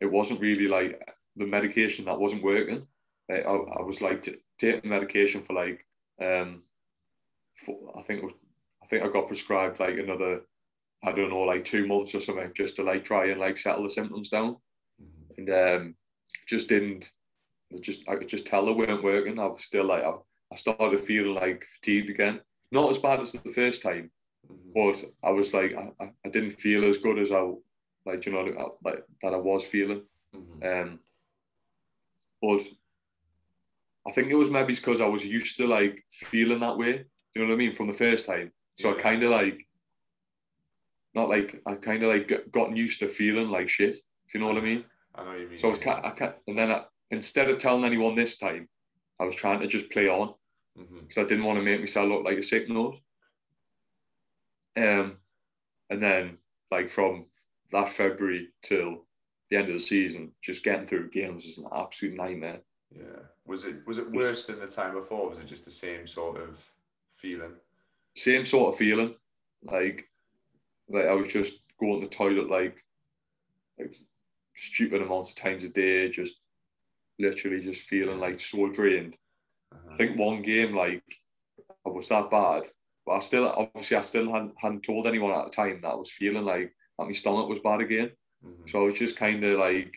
it wasn't really like the medication that wasn't working. I, I was like t- taking medication for like, um, for, I think was, I think I got prescribed like another, I don't know, like two months or something, just to like try and like settle the symptoms down, mm-hmm. and um, just didn't. Just I could just tell they weren't working. I was still like I, I started feeling like fatigued again. Not as bad as the first time, mm-hmm. but I was like, I, I didn't feel as good as I, like, you know, like that I was feeling. Mm-hmm. Um, but I think it was maybe because I was used to like feeling that way. You know what I mean? From the first time. So yeah. I kind of like, not like, I kind of like gotten used to feeling like shit. If you know what I mean? I know you mean. So I was, I can't, and then I, instead of telling anyone this time, I was trying to just play on because mm-hmm. I didn't want to make myself look like a sick note. Um, and then like from that February till the end of the season, just getting through games is an absolute nightmare. Yeah. Was it was it worse than the time before? was it just the same sort of feeling? Same sort of feeling. Like like I was just going to the toilet like like stupid amounts of times a day, just literally just feeling like so drained. I think one game, like, I was that bad, but I still, obviously, I still hadn't, hadn't told anyone at the time that I was feeling like that my stomach was bad again. Mm-hmm. So I was just kind of like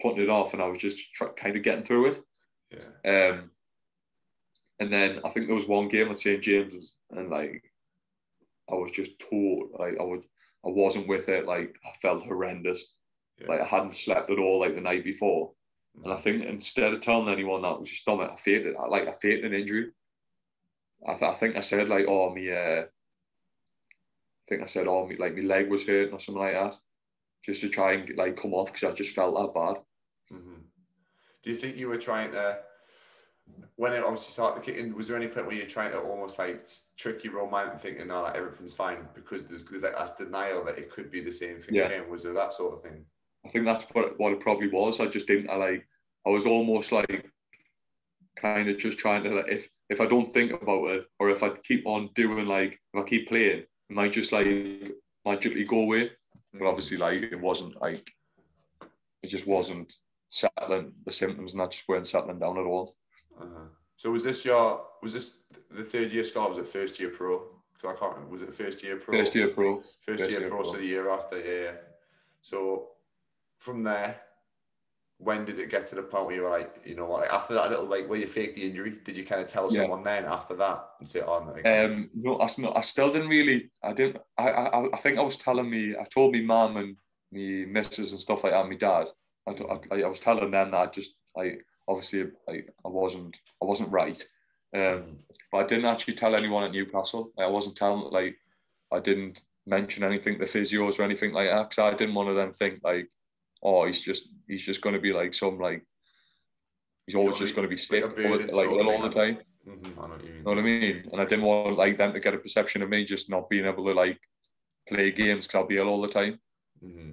putting it off, and I was just try, kind of getting through it. Yeah. Um, and then I think there was one game at St James's, and like I was just told like I would I wasn't with it. Like I felt horrendous. Yeah. Like I hadn't slept at all like the night before. And I think instead of telling anyone that was your stomach, I faked it. I, like I faked an injury. I, th- I think I said like, oh me, uh, I think I said, oh me, like my leg was hurting or something like that, just to try and like come off because I just felt that bad. Mm-hmm. Do you think you were trying to, when it obviously started kicking, was there any point where you're trying to almost like trick your own mind and thinking, no, like everything's fine because there's, there's like a denial that it could be the same thing yeah. again? Was there that sort of thing? I think that's what, what it probably was. I just didn't I like I was almost like kind of just trying to like if if I don't think about it or if I keep on doing like if I keep playing, it might just like magically go away. But obviously like it wasn't like it just wasn't settling the symptoms and that just weren't settling down at all. Uh-huh. So was this your was this the third year start? Was it first year pro? Because I can't remember. Was it first year pro? First year pro. First, first year, year, pro, pro. So the year after, yeah. So from there, when did it get to the point where you were like, you know what, like after that little like where you faked the injury, did you kind of tell yeah. someone then after that and say, oh, like, um, no, I, no, I still didn't really, I didn't, I, I, I think I was telling me, I told me mum and me missus and stuff like that, my dad, I, I, I was telling them that I just, like, obviously, like, I wasn't, I wasn't right. Um, mm. but I didn't actually tell anyone at Newcastle. I wasn't telling, like, I didn't mention anything to the physios or anything like that because I didn't want to then think like, oh, he's just he's just going to be like some like he's always just going to be stiff like, like all the time. Mm-hmm, I know what you mean. Know what I mean? And I didn't want like them to get a perception of me just not being able to like play games because I'll be ill all the time. Mm-hmm.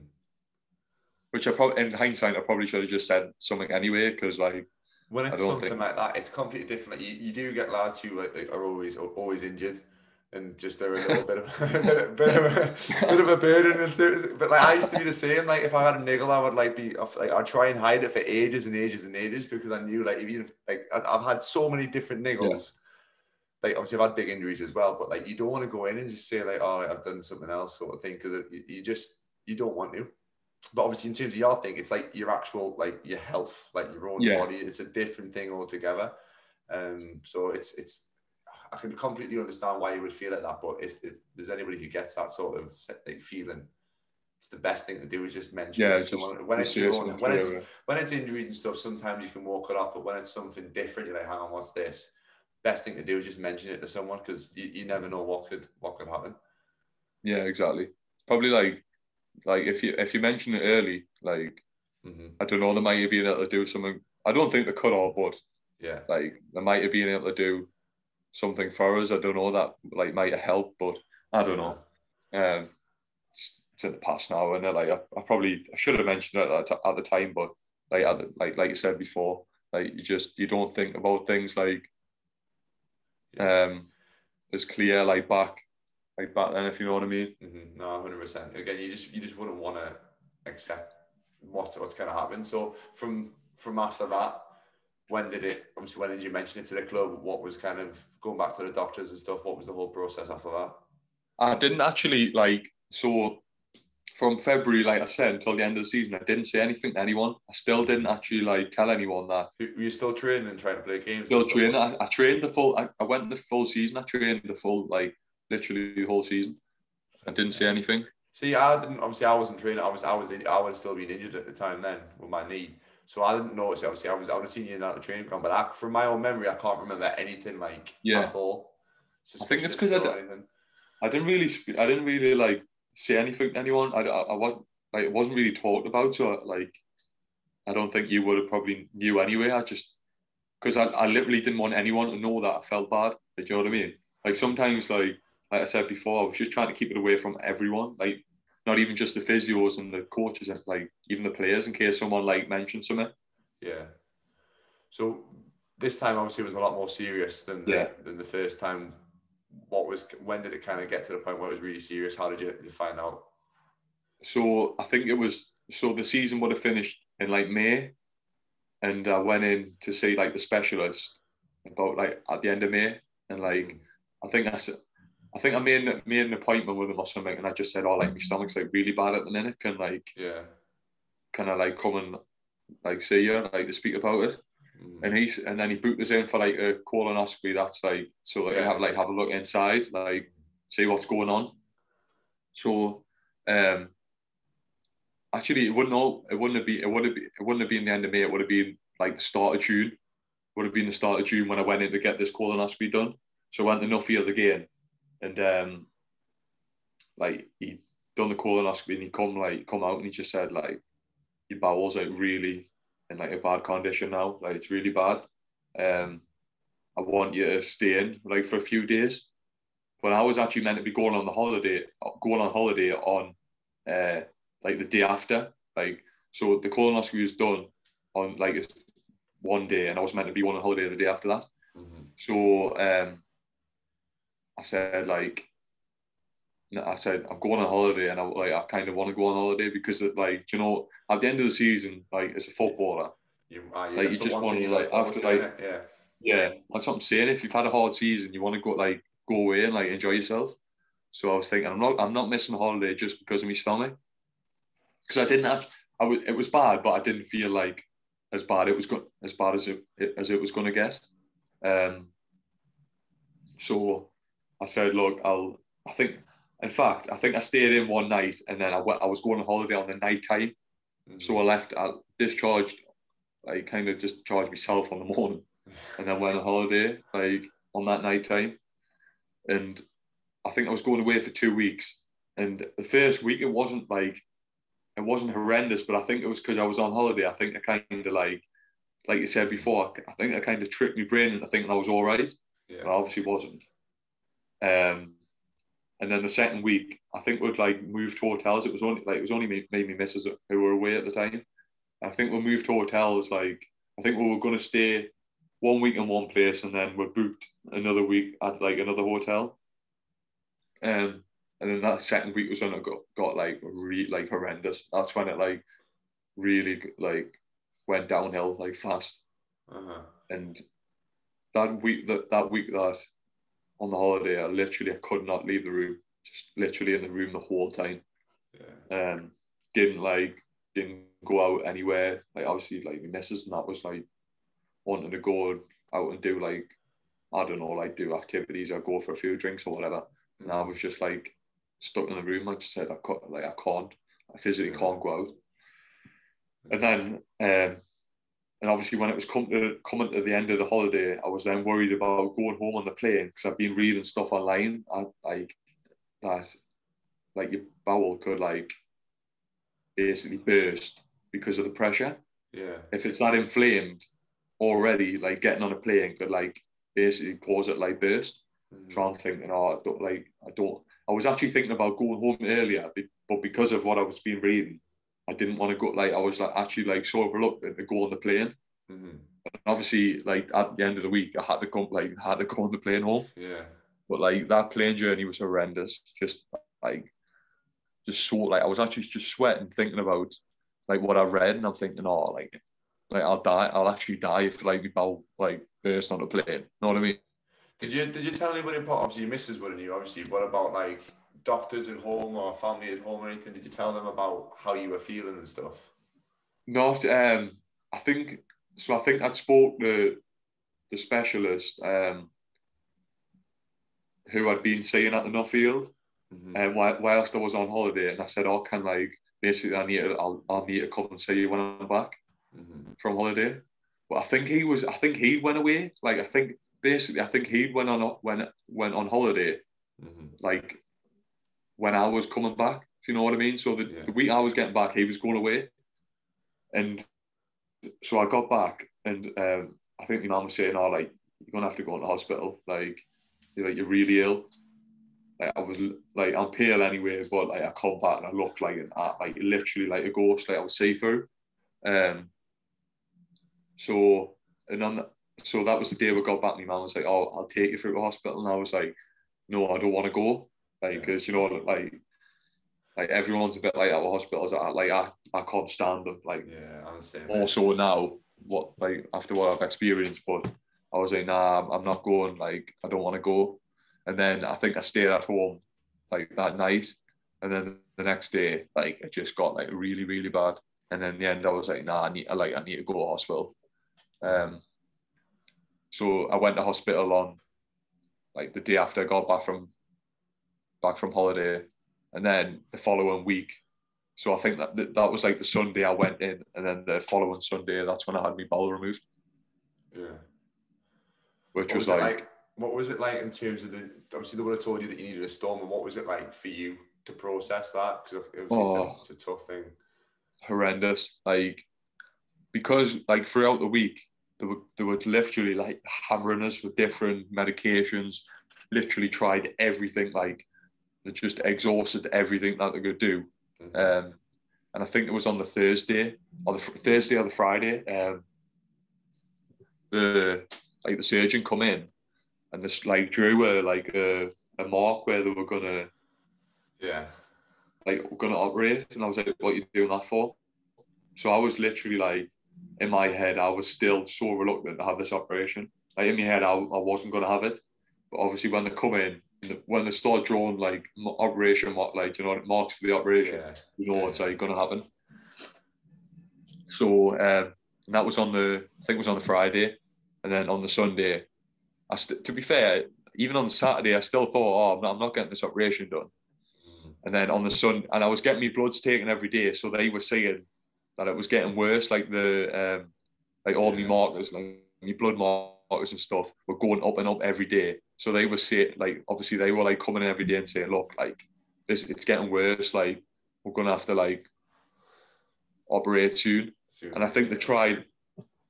Which I probably, in hindsight, I probably should have just said something anyway because like when it's something think... like that, it's completely different. Like, you, you do get lads who like, are always always injured and just they're a little bit of a bit, bit, of a bit of a burden into but like I used to be the same. Like if I had a niggle I would like be like I'd try and hide it for ages and ages and ages because I knew like even like I've had so many different niggles. Yeah. like obviously I've had big injuries as well but like you don't want to go in and just say like oh I've done something else sort of thing because you, you just you don't want to. But obviously in terms of your thing it's like your actual like your health like your own yeah. body. It's a different thing altogether. Um so it's it's I can completely understand why you would feel like that. But if, if there's anybody who gets that sort of like feeling, it's the best thing to do is just mention yeah, someone. When it's, own, when it's when it's injuries and stuff, sometimes you can walk it off. But when it's something different, you're like, hang on, what's this? Best thing to do is just mention it to someone because you, you never know what could what could happen. Yeah, exactly. Probably like like if you if you mention it early, like mm-hmm. I don't know, they might have been able to do something. I don't think they could all, but yeah, like they might have been able to do something for us. I don't know that like might have helped, but I don't know. Um, it's, it's in the past now, and like I, I, probably I should have mentioned it at, at the time, but like like like you said before, like you just you don't think about things like um as clear like back like back then, if you know what I mean. Mm-hmm. No, hundred percent. Again, you just you just wouldn't want to accept what's what's going to happen. So from from after that, when did it obviously when did you mention it to the club? What was kind of going back to the doctors and stuff what was the whole process after that? I didn't actually like so from february like i said until the end of the season i didn't say anything to anyone. I still didn't actually like tell anyone that. Were you still training and trying to play games? Still training. I, I, trained the full I, I went the full season. I trained the full like literally the whole season. I didn't say anything. See i didn't obviously i wasn't training. I was i was in, i was still being injured at the time then with my knee so I didn't notice. Obviously, I was I would have seen you in that training ground, but I, from my own memory, I can't remember anything like yeah. at all. I think it's because I, I didn't really speak, I didn't really like say anything to anyone. I, I, I wasn't like it wasn't really talked about. So like, I don't think you would have probably knew anyway. I just because I, I literally didn't want anyone to know that I felt bad. Like, you know what I mean? Like sometimes, like like I said before, I was just trying to keep it away from everyone. Like not even just the physios and the coaches, like even the players, in case someone like mentioned something. Yeah. So this time obviously was a lot more serious than the, yeah. than the first time. What was when did it kind of get to the point where it was really serious? How did you, you find out? So I think it was so the season would have finished in like May, and I went in to see like the specialist about like at the end of May, and like mm. I think I I think I made made an appointment with him or something, and I just said, "Oh, like my stomach's like really bad at the minute. Can like, yeah, can I like come and like see you and like to speak about it?" Mm. And he's and then he booked us in for like a colonoscopy. That's like so that yeah. have like have a look inside, like see what's going on. So, um, actually, it wouldn't all it wouldn't have been it would have been it wouldn't have been the end of May. It would have been like the start of June. It would have been the start of June when I went in to get this colonoscopy done. So I went enough the other game and um, like he done the colonoscopy and he come like come out and he just said like your bowels like really in like a bad condition now, like it's really bad. Um, I want you to stay in like for a few days. But I was actually meant to be going on the holiday, going on holiday on uh, like the day after. Like so, the colonoscopy was done on like one day, and I was meant to be on holiday the day after that. Mm-hmm. So um, I said like I said I'm going on holiday and I like I kind of want to go on holiday because it, like you know at the end of the season like as a footballer you, uh, like you just want to like after like yeah. yeah that's what I'm saying. If you've had a hard season you want to go like go away and like enjoy yourself. So I was thinking I'm not I'm not missing a holiday just because of my stomach. Because I didn't have I was it was bad but I didn't feel like as bad it was go- as bad as it as it was going to get. Um so I said, look, I'll. I think, in fact, I think I stayed in one night, and then I went. I was going on holiday on the night time, mm-hmm. so I left. I discharged. I kind of just charged myself on the morning, and then went on holiday like on that night time, and I think I was going away for two weeks. And the first week, it wasn't like, it wasn't horrendous, but I think it was because I was on holiday. I think I kind of like like you said before, I think I kind of tricked my brain into thinking I was all right, Yeah. but I obviously wasn't. Um, and then the second week, I think we'd like moved to hotels. It was only like it was only me, me and missus who were away at the time. I think we moved to hotels. Like I think we were going to stay one week in one place, and then we booked another week at like another hotel. Um, and then that second week was when it got got like re like horrendous. That's when it like really like went downhill like fast. Uh-huh. And that week that that week that on the holiday, I literally I could not leave the room. Just literally in the room the whole time. Yeah. Um, didn't like didn't go out anywhere. Like obviously like my missus and that was like wanting to go out and do like I don't know like do activities or go for a few drinks or whatever. And I was just like stuck in the room. I just said I can't like I can't. I physically can't go out. And then um and obviously when it was come to, coming to the end of the holiday, I was then worried about going home on the plane because I've been reading stuff online I, like that like your bowel could like basically burst because of the pressure. Yeah. If it's that inflamed already, like getting on a plane could like basically cause it like burst. Mhm. So I'm thinking, oh, I don't like, I don't. I was actually thinking about going home earlier, but because of what I was being reading, I didn't want to go. Like I was like actually like so reluctant to go on the plane. Mhm. And obviously, like at the end of the week, I had to come, like had to go on the plane home. Yeah. But like that plane journey was horrendous. Just like, just so like I was actually just sweating thinking about like what I read, and I'm thinking, oh, like, like I'll die. I'll actually die if like my bowel like burst on a plane. You know what I mean? Did you did you tell anybody about obviously your missus wouldn't you obviously what about like doctors at home or family at home or anything? Did you tell them about how you were feeling and stuff? Not. Um. I think so. I think I spoke to the specialist um, who I'd been seeing at the Nuffield, Mhm. and while, whilst I was on holiday, and I said, "Oh, can like basically I need to, I'll, I'll need to come and see you when I'm back Mhm. from holiday." But I think he was. I think he went away. Like I think basically, I think he went on when went on holiday. Mhm. Like when I was coming back. If you know what I mean. So the, Yeah. the week I was getting back, he was going away, and so I got back, and um, I think my mum was saying, "Oh, like you're gonna have to go into hospital. Like you're like you're really ill." Like I was like I'm pale anyway, but like I come back and I look like an like literally like a ghost. Like I was see through. Um. So and then so that was the day we got back. My mum was like, "Oh, I'll take you through the hospital," and I was like, "No, I don't want to go." Like, Yeah. because you know, like, like everyone's a bit like at the hospitals. I, like I, I can't stand them. Like Yeah, I'm the same. more so now, what like after what I've experienced. But I was like, nah, I'm, I'm not going. Like I don't want to go. And then I think I stayed at home like that night, and then the next day, like it just got like really, really bad. And then the end, I was like, nah, I need, I like, I need to go to hospital. Um, so I went to hospital on like the day after I got back from back from holiday, and then the following week. So I think that that was like the Sunday I went in, and then the following Sunday, that's when I had my bowel removed, Yeah. which What was, was, like, like? What was it like in terms of the? Obviously, they would have told you that you needed a stoma, and what was it like for you to process that? Because it was Oh. it's, a, oh. it's a tough thing. horrendous. Like because like throughout the week they were they were literally like hammering us with different medications. Literally tried everything. Like they just exhausted everything that they could do. Mhm. Um, and I think it was on the Thursday or the fr- Thursday or the Friday. Um, the like the surgeon come in and this like drew a like a, a mark where they were gonna yeah. like we're gonna operate and I was like what are you doing that for so I was literally like in my head I was still so reluctant to have this operation like in my head I, I wasn't gonna have it but obviously when they come in when they start drawing like operation mark like you know it marks for the operation Yeah. you know what's like gonna happen so um and that was on the I think it was on the Friday and then on the Sunday I st- to be fair even on the Saturday I still thought oh I'm not, I'm not getting this operation done Mhm. and then on the sun, and I was getting my bloods taken every day. So they were saying that it was getting worse, like the um, like all my markers, like my blood and stuff, were going up and up every day. So they were saying, like, obviously they were like coming in every day and saying, look, like this, it's getting worse. Like we're gonna have to like operate soon. Soon. And I think they tried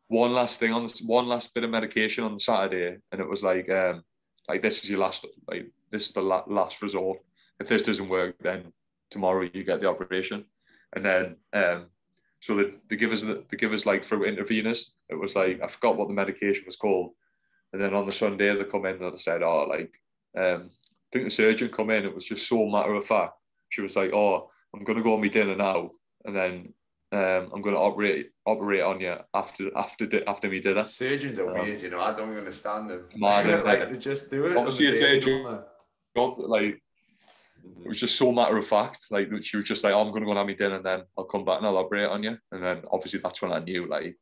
one last thing on this, one last bit of medication on Saturday, and it was like, um, like this is your last, like this is the la- last resort. If this doesn't work, then tomorrow you get the operation, and then um, so they, they give us the, they give us like through intravenous. It was like I forgot what the medication was called, and then on the Sunday they come in and they said, oh, like um, I think the surgeon come in. It was just so matter of fact. She was like, oh, I'm gonna go on my dinner now, and then um, I'm going to operate operate on you after after after me dinner. Surgeons are weird, you know. I don't understand them. Man, like they just do it. Obviously. Like it was just so matter of fact. Like she was just like, oh, "I'm going to go and have my dinner, and then I'll come back and I'll operate on you." And then obviously that's when I knew, like,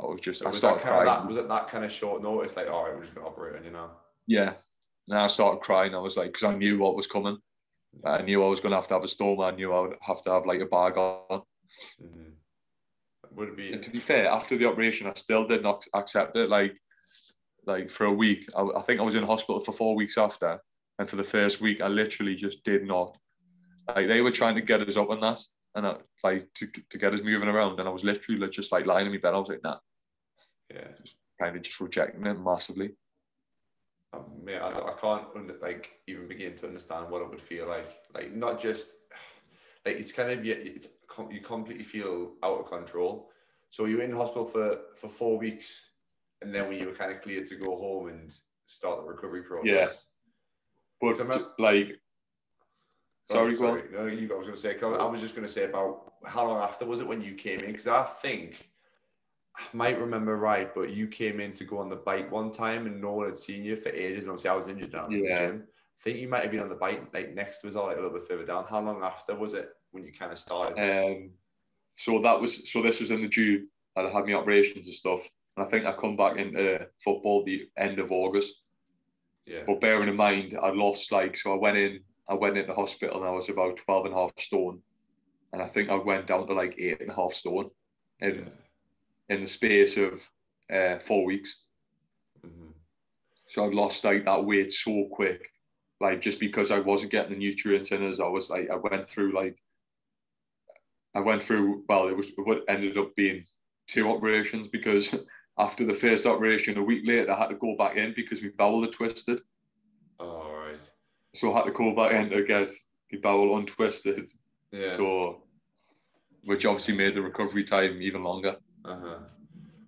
I was just. So I was started that kind crying. of that, was it that kind of short notice? Like, all right, we're just to operate on you now. Yeah. And I started crying. I was like, because I knew what was coming. I knew I was going to have to have a stoma. I knew I would have to have like a bag on. Mm-hmm. Would it be? And to be fair, after the operation, I still did not accept it. Like, like for a week, I, I think I was in hospital for four weeks after, and for the first week, I literally just did not. Like they were trying to get us up on that, and I, like to, to get us moving around, and I was literally just like lying in my bed. I was like, nah, Yeah. just kind of just rejecting it massively. Um, mate, I, I can't under, like even begin to understand what it would feel like. Like not just like it's kind of you- it's you completely feel out of control. So you were in hospital for for four weeks, and then when you were kind of cleared to go home and start the recovery process. Yeah. But So like, Oh, sorry. No, you. I was going to say. I was just going to say about how long after was it when you came in? Because I think I might remember right, but you came in to go on the bike one time, and no one had seen you for ages. And obviously, I was injured and I was in the Yeah. gym. I think you might have been on the bike like next was or like a little bit further down. How long after was it when you kind of started? Um, so that was so this was in the June I had my operations and stuff, and I think I come back into football the end of August. Yeah. But bearing in mind, I lost like so I went in, I went into hospital and I was about 12 and a half stone, and I think I went down to like eight and a half stone in yeah. in the space of uh, four weeks. Mhm. So I'd lost like that weight so quick, like just because I wasn't getting the nutrients in as I was like I went through like I went through well it was what ended up being two operations because after the first operation a week later I had to go back in because my bowel had twisted. All right. So I had to go back in to get my bowel untwisted. Yeah. So which obviously made the recovery time even longer. Uh-huh.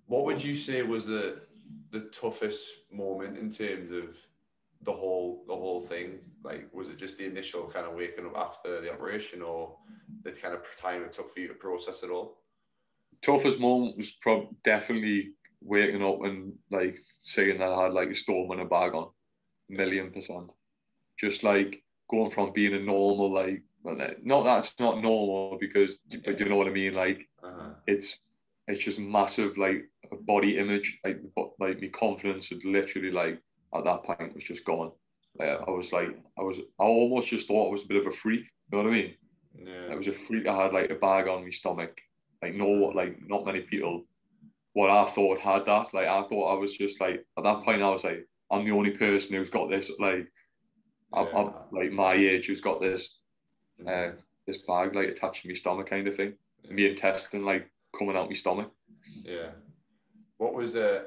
What would you say was the the toughest moment in terms of the whole the whole thing? Like, was it just the initial kind of waking up after the operation, or the kind of time it took for you to process it all? toughest moment was probably definitely waking up and like saying that I had like a stoma in a bag on, million percent. Just like going from being a normal like, not that's not normal because, but you know what I mean. Like Uh-huh. it's it's just massive like a body image like but like my confidence had literally like at that point was just gone. Like, I was like I was I almost just thought I was a bit of a freak. You know what I mean? Yeah. I was a freak. I had like a bag on my stomach. Like no, like not many people. What I thought had that. Like I thought I was just like at that point. I was like, I'm the only person who's got this. Like, I'm, I'm like my age who's got this uh, this bag like attached to my stomach kind of thing. My intestine like coming out my stomach. Yeah. What was the?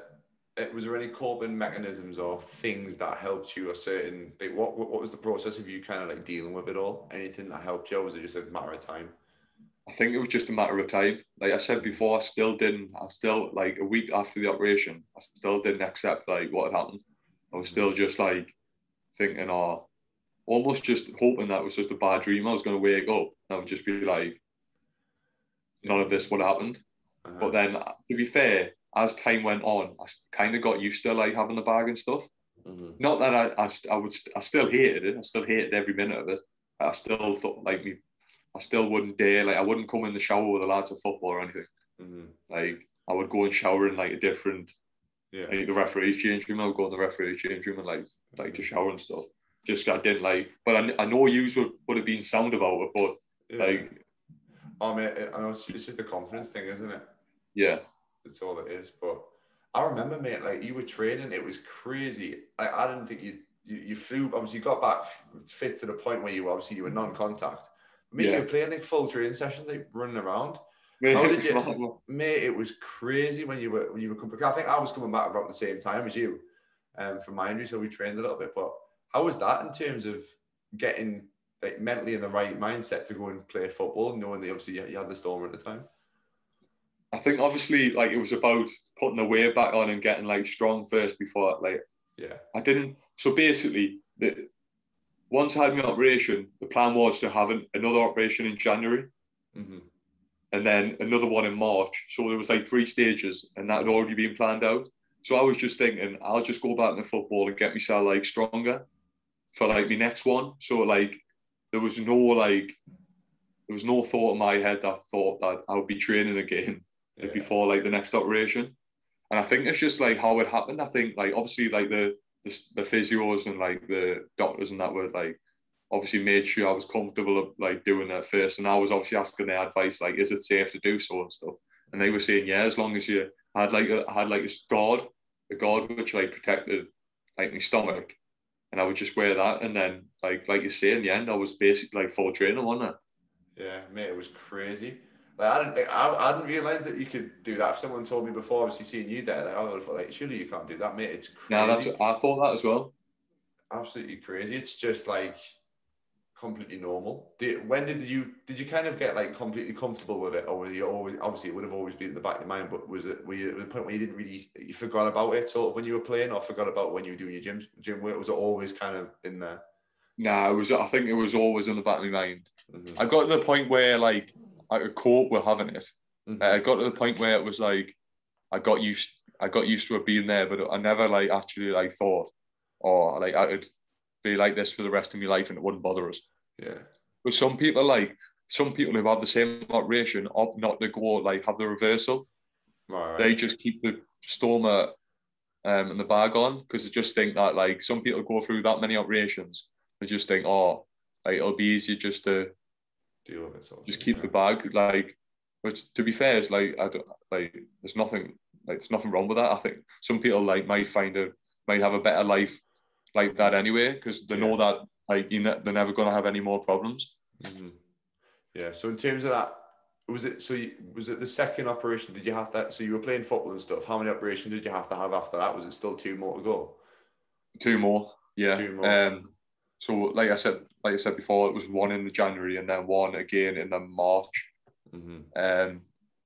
uh, Was there any coping mechanisms or things that helped you? A certain like, what what was the process of you kind of like dealing with it all? Anything that helped you, or was it just a matter of time? I think it was just a matter of time. Like I said before, I still didn't. I still like a week after the operation, I still didn't accept like what had happened. I was still just like thinking, oh, almost just hoping that it was just a bad dream. I was going to wake up and I would just be like, none of this would have happened. Uh-huh. But then, to be fair, as time went on, I kind of got used to like having the bag and stuff. Mhm. Not that I, I, I would, I still hated it. I still hated every minute of it. I still thought like me, I still wouldn't dare like I wouldn't come in the shower with the lads at football or anything. Mhm. Like I would go and shower in like a different, Yeah. like the referee change room. I would go in the referee change room and like like to shower and stuff. Just I didn't like, but I, I know you would would have been sound about it, but yeah. like I mean, I know it's just the confidence thing, isn't it? yeah, That's all it is. But I remember, mate, like you were training, it was crazy. I, I didn't think you, you you flew. Obviously, you got back fit to the point where you obviously you were non-contact. Mean, Yeah. you were playing like full training sessions, like running around. How did you, mate? It was crazy when you were when you were coming. I think I was coming back about the same time as you, um, from my injury, so we trained a little bit. But how was that in terms of getting like mentally in the right mindset to go and play football, knowing that obviously you had the stoma at the time? I think obviously like it was about putting the weight back on and getting like strong first before like yeah. I didn't. So basically, the, once I had my operation, the plan was to have an, another operation in January. Mm-hmm. And then another one in March. So there was like three stages, and that had already been planned out. So I was just thinking, I'll just go back into football and get myself like stronger for like my next one. So like there was no like there was no thought in my head that thought that I would be training again yeah. before like the next operation. And I think it's just like how it happened. I think like obviously like the the, the physios and like the doctors and that were like obviously made sure I was comfortable of like doing that first. And I was obviously asking their advice, like, is it safe to do so and stuff? And they were saying, yeah, as long as you had like a, had like a guard, a guard which like protected like my stomach, and I would just wear that. And then like like you say, in the end, I was basically like full training, wasn't it? Yeah, mate, it was crazy. Like I didn't, I, I didn't realize that you could do that. If someone told me before, obviously seeing you there, like, I would have thought, like, surely you can't do that, mate. It's crazy. No, that's, I thought that as well. Absolutely crazy. It's just like completely normal. Did, when did you did you kind of get like completely comfortable with it, or were you always obviously it would have always been in the back of your mind, but was it were you at the point where you didn't really you forgot about it sort of when you were playing, or forgot about when you were doing your gym gym work? Was it always kind of in there? Nah, it was. I think it was always in the back of my mind. Mm-hmm. I got to the point where like I could cope with having it. Mm-hmm. Uh, I got to the point where it was like I got used. I got used to it being there, but I never like actually like thought, or oh, like I could be like this for the rest of my life and it wouldn't bother us. Yeah. But some people like some people who have the same operation opt not to go like have the reversal. Right, They just keep the stoma um in the bag on because they just think that like some people go through that many operations. They just think, oh, like it'll be easier just to deal with it. Sort of just keep yeah. the bag. Like, which to be fair, is like I don't like. There's nothing like there's nothing wrong with that. I think some people like might find it might have a better life like that anyway because they yeah. know that like you ne- they're never going to have any more problems. Mm-hmm. Yeah. So in terms of that, was it so? You, was it the second operation? Did you have that? So you were playing football and stuff. How many operations did you have to have after that? Was it still two more to go? Two more. Yeah. Two more. Um. So like I said, like I said before, it was one in the January and then one again in the March. Mm-hmm. Um.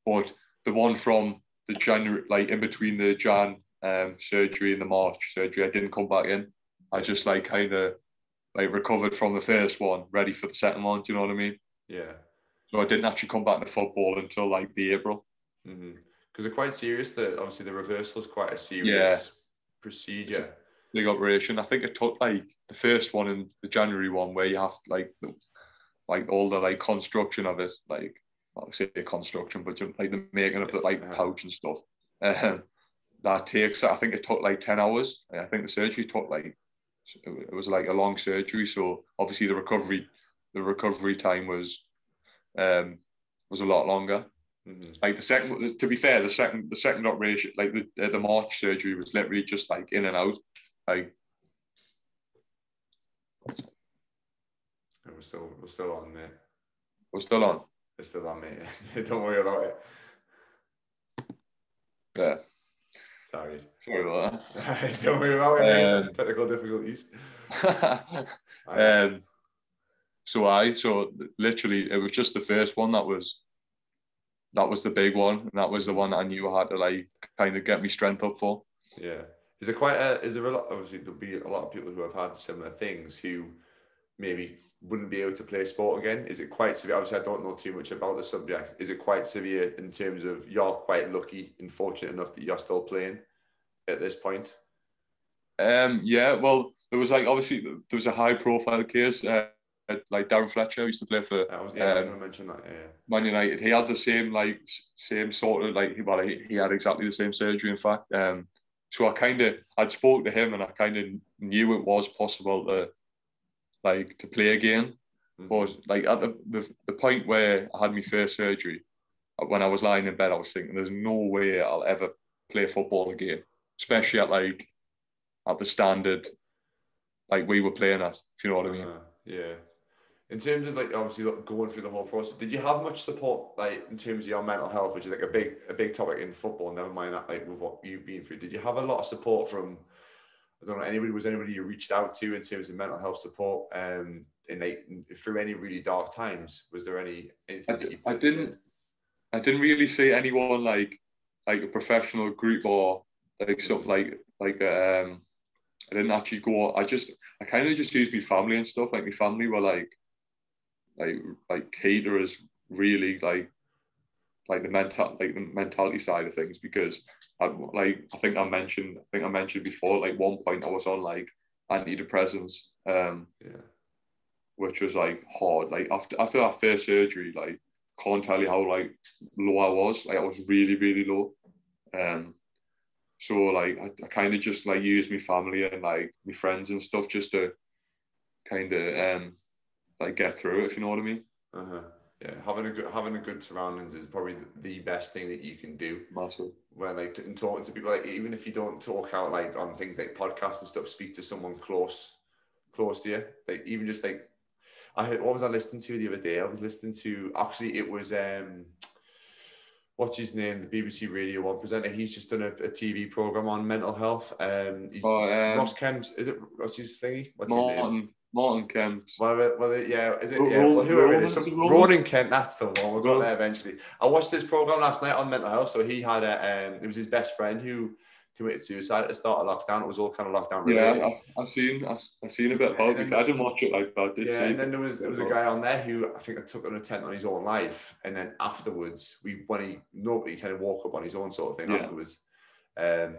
But the one from the January, like in between the Jan um, surgery and the March surgery, I didn't come back in. I just like kind of like recovered from the first one, ready for the second one. Do you know what I mean? Yeah. So I didn't actually come back to football until like the April. Because mm-hmm. they're quite serious. That obviously the reversal is quite a serious yeah. procedure. Big operation. I think it took like the first one in the January one where you have like the, like all the like construction of it, like I'll say construction, but like the making of the like pouch and stuff. Um, that takes I think it took like 10 hours. I think the surgery took like it was like a long surgery, so obviously the recovery, the recovery time was, um, was a lot longer. Mm-hmm. Like the second, to be fair, the second, the second operation, like the the March surgery was literally just like in and out, like. We're still, we're still on, mate. We're still on. It's still on, mate. Don't worry about it. Yeah. Sorry. Sorry about that. Don't worry about it. Um, Technical difficulties. um, so I so literally it was just the first one that was that was the big one, and that was the one I knew I had to like kind of get me strength up for. Yeah. Is there quite a is there a lot obviously there'll be a lot of people who have had similar things who maybe wouldn't be able to play sport again? Is it quite severe? Obviously, I don't know too much about the subject. Is it quite severe in terms of you're quite lucky and fortunate enough that you're still playing at this point? Um, yeah, well, there was like obviously there was a high profile case. Uh, like Darren Fletcher used to play for. I was, yeah, um, I was um, to mention that. Yeah. Man United. He had the same like same sort of like well he, he had exactly the same surgery in fact. Um, so I kind of I'd spoke to him and I kind of knew it was possible to like to play again. Mm-hmm. But like at the, the, the point where I had my first surgery, when I was lying in bed, I was thinking, "There's no way I'll ever play football again, especially at like at the standard like we were playing at." If you know what I mean? Uh, yeah, In terms of like obviously going through the whole process, did you have much support like in terms of your mental health, which is like a big a big topic in football? Never mind that like with what you've been through. Did you have a lot of support from I don't know anybody was anybody you reached out to in terms of mental health support um in like through any really dark times? Was there any I, d- I didn't I didn't really see anyone like like a professional group or like something like like um I didn't actually go I just I kind of just used my family and stuff like my family were like like like caterers really like like the mental like the mentality side of things because I like I think I mentioned I think I mentioned before like one point I was on like antidepressants um yeah. which was like hard. Like after after that first surgery like can't tell you how like low I was. Like I was really really low. Um so like I, I kind of just like used my family and like my friends and stuff just to kind of um like get through it if you know what I mean uh-huh yeah, having a good having a good surroundings is probably the best thing that you can do. Massive. When like in talking to people, like even if you don't talk out like on things like podcasts and stuff, speak to someone close, close to you. Like even just like, I heard, what was I listening to the other day? I was listening to actually it was um, what's his name? The BBC Radio One presenter. He's just done a, a TV program on mental health. Um, he's oh, um, Ross Kemp. Is it what's his thingy? What's Martin, his name? Martin Kemp. Well, well, yeah, is it? Yeah, well, whoever it is, some, Roman Kemp. That's the one. We'll go there eventually. I watched this program last night on mental health. So he had a, um, it was his best friend who committed suicide at the start of lockdown. It was all kind of lockdown related. Yeah, I, have seen, I, have seen a bit about it. I didn't watch it like that. Did yeah, see and then there was there was a guy on there who I think I took an attempt on his own life, and then afterwards, we when he nobody kind of woke up on his own sort of thing yeah. afterwards. Um,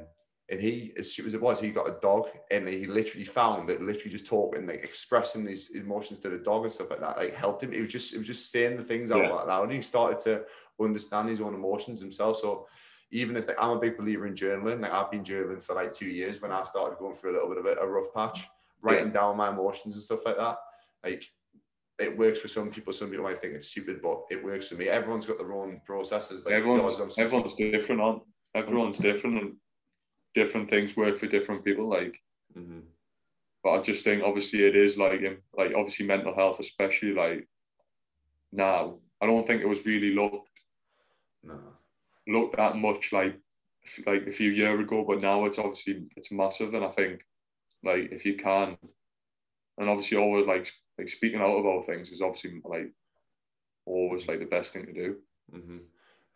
and he, as stupid as it was, he got a dog, and he literally found that literally just talking, like expressing his emotions to the dog and stuff like that, like helped him. It was just, it was just saying the things out yeah. loud, and he started to understand his own emotions himself. So even if like I'm a big believer in journaling, like I've been journaling for like two years when I started going through a little bit of a, a rough patch, writing yeah. down my emotions and stuff like that. Like it works for some people. Some people might think it's stupid, but it works for me. Everyone's got their own processes. Like everyone's, everyone's different on. Everyone's different, and different things work for different people. Like, mm-hmm. but I just think obviously it is like like obviously mental health, especially like now. I don't think it was really looked no. looked that much like like a few years ago, but now it's obviously it's massive, and I think like if you can, and obviously always like like speaking out about things is obviously like always like the best thing to do. Mm-hmm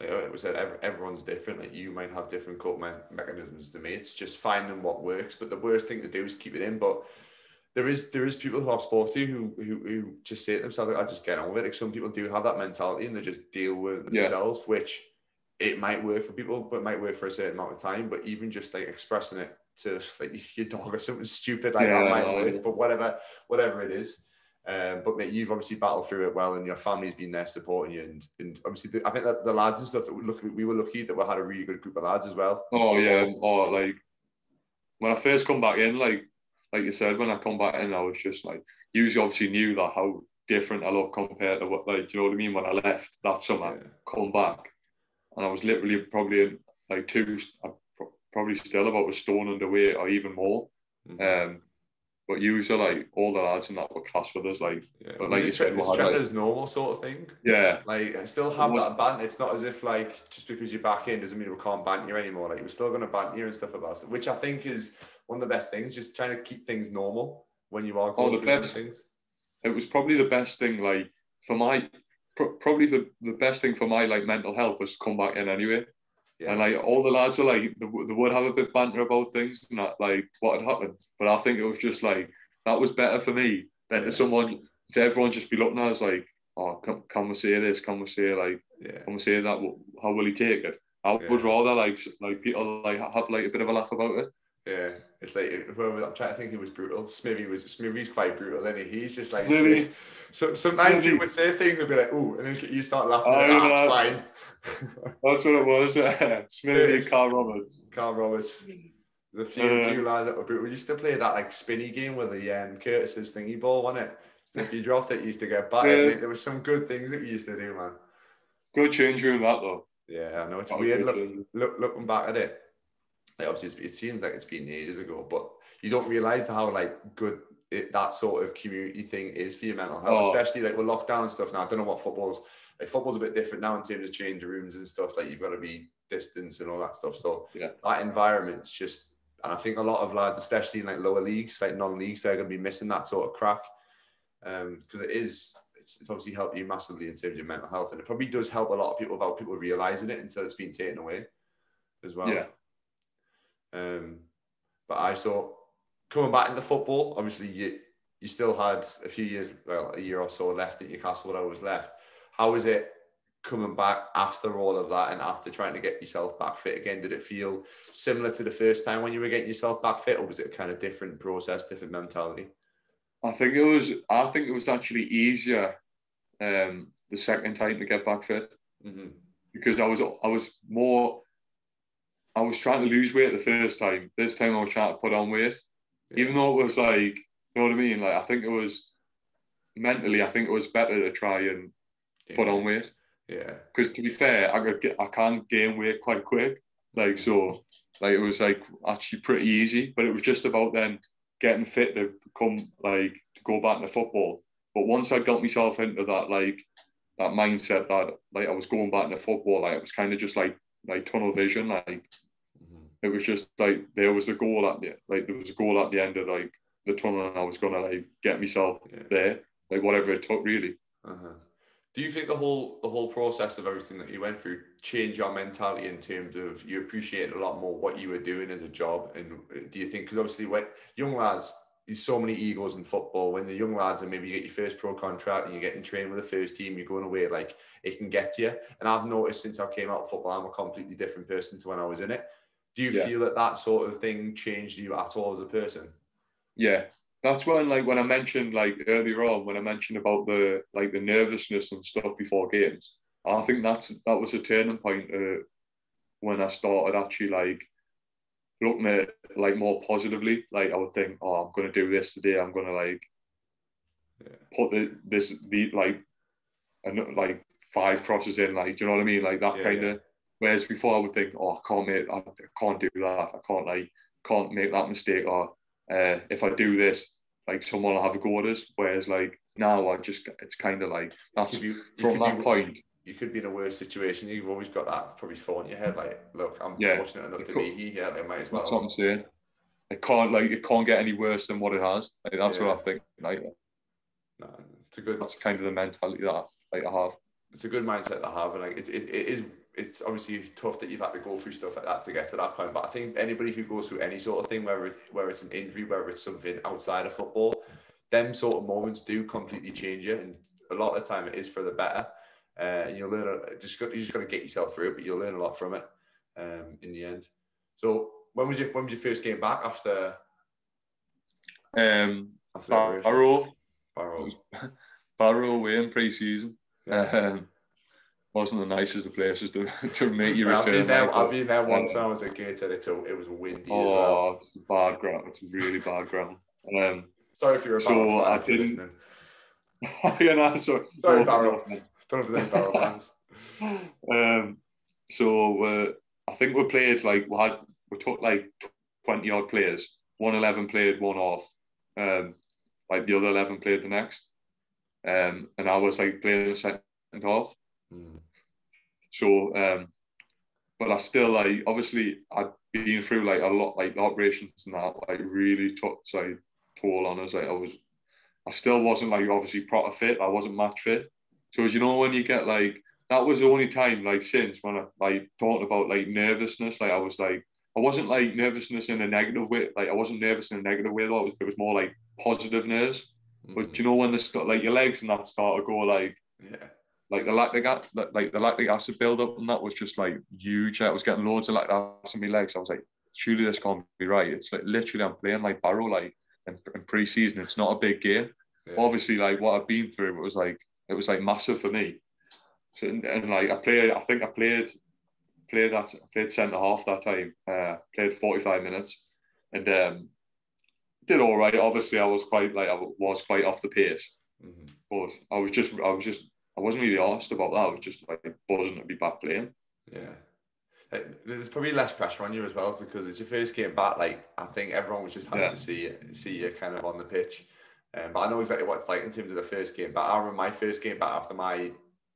Oh, it was that everyone's different. Like you might have different coping mechanisms to me. It's just finding what works. But the worst thing to do is keep it in. But there is there is people who spoken to who who, who just say to themselves, "I just get on with it." Like some people do have that mentality and they just deal with it themselves, yeah. which it might work for people, but it might work for a certain amount of time. But even just like expressing it to like your dog or something stupid like yeah, that might work. But whatever whatever it is um, but mate, you've obviously battled through it well, and your family's been there supporting you. And, and obviously, the, I think that the lads and stuff that we look, we were lucky that we had a really good group of lads as well. Oh yeah, oh like when I first come back in, like like you said, when I come back in, I was just like, usually obviously knew that how different I look compared to what like, do you know what I mean? When I left that summer, yeah. come back, and I was literally probably in, like two, probably still about a stone underweight or even more. Mm-hmm. Um, but usually, like all the lads in that were class with us, like, yeah. but like you said, it's like, as normal sort of thing. Yeah, like I still have that banter. It's not as if like just because you're back in doesn't mean we can't banter you anymore. Like we're still going to banter you and stuff about it, which I think is one of the best things. Just trying to keep things normal when you are oh, going oh, the best, things. It was probably the best thing, like for my, probably the, the best thing for my like mental health was to come back in anyway. Yeah. And like all the lads were like, they, would have a bit banter about things and that, like what had happened. But I think it was just like that was better for me than yeah. to someone to everyone just be looking at us like, oh, can, can we say this? Can we say like, yeah. can we say that? How will he take it? I yeah. would rather like like people like have like a bit of a laugh about it. Yeah, it's like I'm trying to think. He was brutal. Smithy was Smithy's quite brutal, and he? he's just like. So sometimes Smithy. you would say things and be like, "Ooh," and then you start laughing. Like, oh, that's fine. That's what it was. Smithy and Carl Roberts. Carl Roberts. A few, uh, few lads that were brutal. We used to play that like spinny game with the um, Curtis's thingy ball, wasn't it? If you dropped it, you used to get battered. Yeah. There was some good things that we used to do, man. Good change room that though. Yeah, I know it's that weird. Look, look, looking back at it, like obviously it seems like it's been ages ago, but you don't realize how like good it, that sort of community thing is for your mental health, oh. especially like with lockdown and stuff. Now I don't know what football's like. Football's a bit different now in terms of change rooms and stuff. Like you've got to be distance and all that stuff. So yeah, that environment's just. And I think a lot of lads, especially in like lower leagues, like non-leagues, they're going to be missing that sort of crack because um, it is it's, it's obviously helped you massively in terms of your mental health, and it probably does help a lot of people without people realizing it until it's been taken away as well. Yeah. Um, but I saw coming back into football, obviously you you still had a few years, well, a year or so left at Newcastle, whatever was left. How was it coming back after all of that and after trying to get yourself back fit again? Did it feel similar to the first time when you were getting yourself back fit, or was it a kind of different process, different mentality? I think it was. I think it was actually easier um, the second time to get back fit mm-hmm. because I was I was more. I was trying to lose weight the first time. This time I was trying to put on weight, yeah. even though it was like, you know what I mean. Like I think it was mentally, I think it was better to try and yeah. put on weight. Yeah. Because to be fair, I could get, I can gain weight quite quick. Like so, like it was like actually pretty easy. But it was just about then getting fit to come like to go back to football. But once I got myself into that like that mindset that like I was going back into football, like it was kind of just like like tunnel vision. Like. It was just like there was a goal at the like there was a goal at the end of like the tunnel, and I was gonna like get myself yeah. there, like whatever it took, really. Uh-huh. Do you think the whole the whole process of everything that you went through changed your mentality in terms of you appreciate a lot more what you were doing as a job? And uh, do you think because obviously when young lads, there's so many egos in football. When the young lads and maybe you get your first pro contract and you're getting trained with the first team, you're going away like it can get to you. And I've noticed since I came out of football, I'm a completely different person to when I was in it. Do you yeah. feel that that sort of thing changed you at all as a person? Yeah, that's when like when I mentioned like earlier on when I mentioned about the like the nervousness and stuff before games. I think that's that was a turning point uh, when I started actually like looking at like more positively. Like I would think, oh, I'm gonna do this today. I'm gonna like yeah. put the this the like and like five crosses in. Like, do you know what I mean? Like that yeah, kind of. Yeah. Whereas before I would think, oh, I can't make, I can't do that. I can't like, can't make that mistake. Or uh, if I do this, like someone will have a go at us. Whereas like now, I just it's kind of like that's be, from that be, point. You could be in a worse situation. You've always got that probably thought in your head, like, look, I'm yeah, fortunate enough to be here. Yeah, I might as well. That's what I'm saying. It can't like it can't get any worse than what it has. Like, that's yeah. what I think. Like, no, it's a good. That's kind of the mentality that I, like I have. It's a good mindset to have, and like it, it, it is it's obviously tough that you've had to go through stuff like that to get to that point. But I think anybody who goes through any sort of thing, whether it's, whether it's an injury, whether it's something outside of football, them sort of moments do completely change you. And a lot of the time it is for the better. Uh, and you'll learn, just you just got to get yourself through it, but you'll learn a lot from it um, in the end. So when was your, when was your first game back after? Um, after Barrow. Barrow. Barrow away in pre-season. Yeah. Um, wasn't the nicest of places to, to make your return. I've been there, I've been there once when I was a kid and it, it was windy oh, well. it's bad ground. It's really bad ground. Um, Sorry if you're a so you're listening. yeah, no, so, Sorry, Barrow. Don't know if Barrow fans. Um, so uh, I think we played like we had we took like twenty odd players. One eleven played one off. Um, like the other eleven played the next. Um, and I was like playing the second half. Mm. So, um, but I still like obviously I'd been through like a lot like operations and that like really took like toll on us. Like I was, I still wasn't like obviously proper fit. I wasn't match fit. So as you know when you get like that was the only time like since when I like talked about like nervousness. Like I was like I wasn't like nervousness in a negative way. Like I wasn't nervous in a negative way. Though it was, it was more like positive nerves. Mm-hmm. But you know when the start like your legs and that start to go like yeah like the lactic like the lactic acid buildup and that was just like huge. I was getting loads of lactic acid in my legs. I was like, surely this can't be right. It's like literally I'm playing like Barrow like in, in pre-season. It's not a big game. Yeah. Obviously, like what I've been through, it was like it was like massive for me. So and, and like I played, I think I played played that played centre half that time. Uh, played 45 minutes and um, did all right. Obviously, I was quite like I was quite off the pace, mm-hmm. but I was just I was just I wasn't really asked about that. I was just like buzzing to be back playing. Yeah. There's probably less pressure on you as well because it's your first game back. Like I think everyone was just happy yeah. to see you, see you kind of on the pitch. Um, but I know exactly what it's like in terms of the first game. But I remember my first game back after my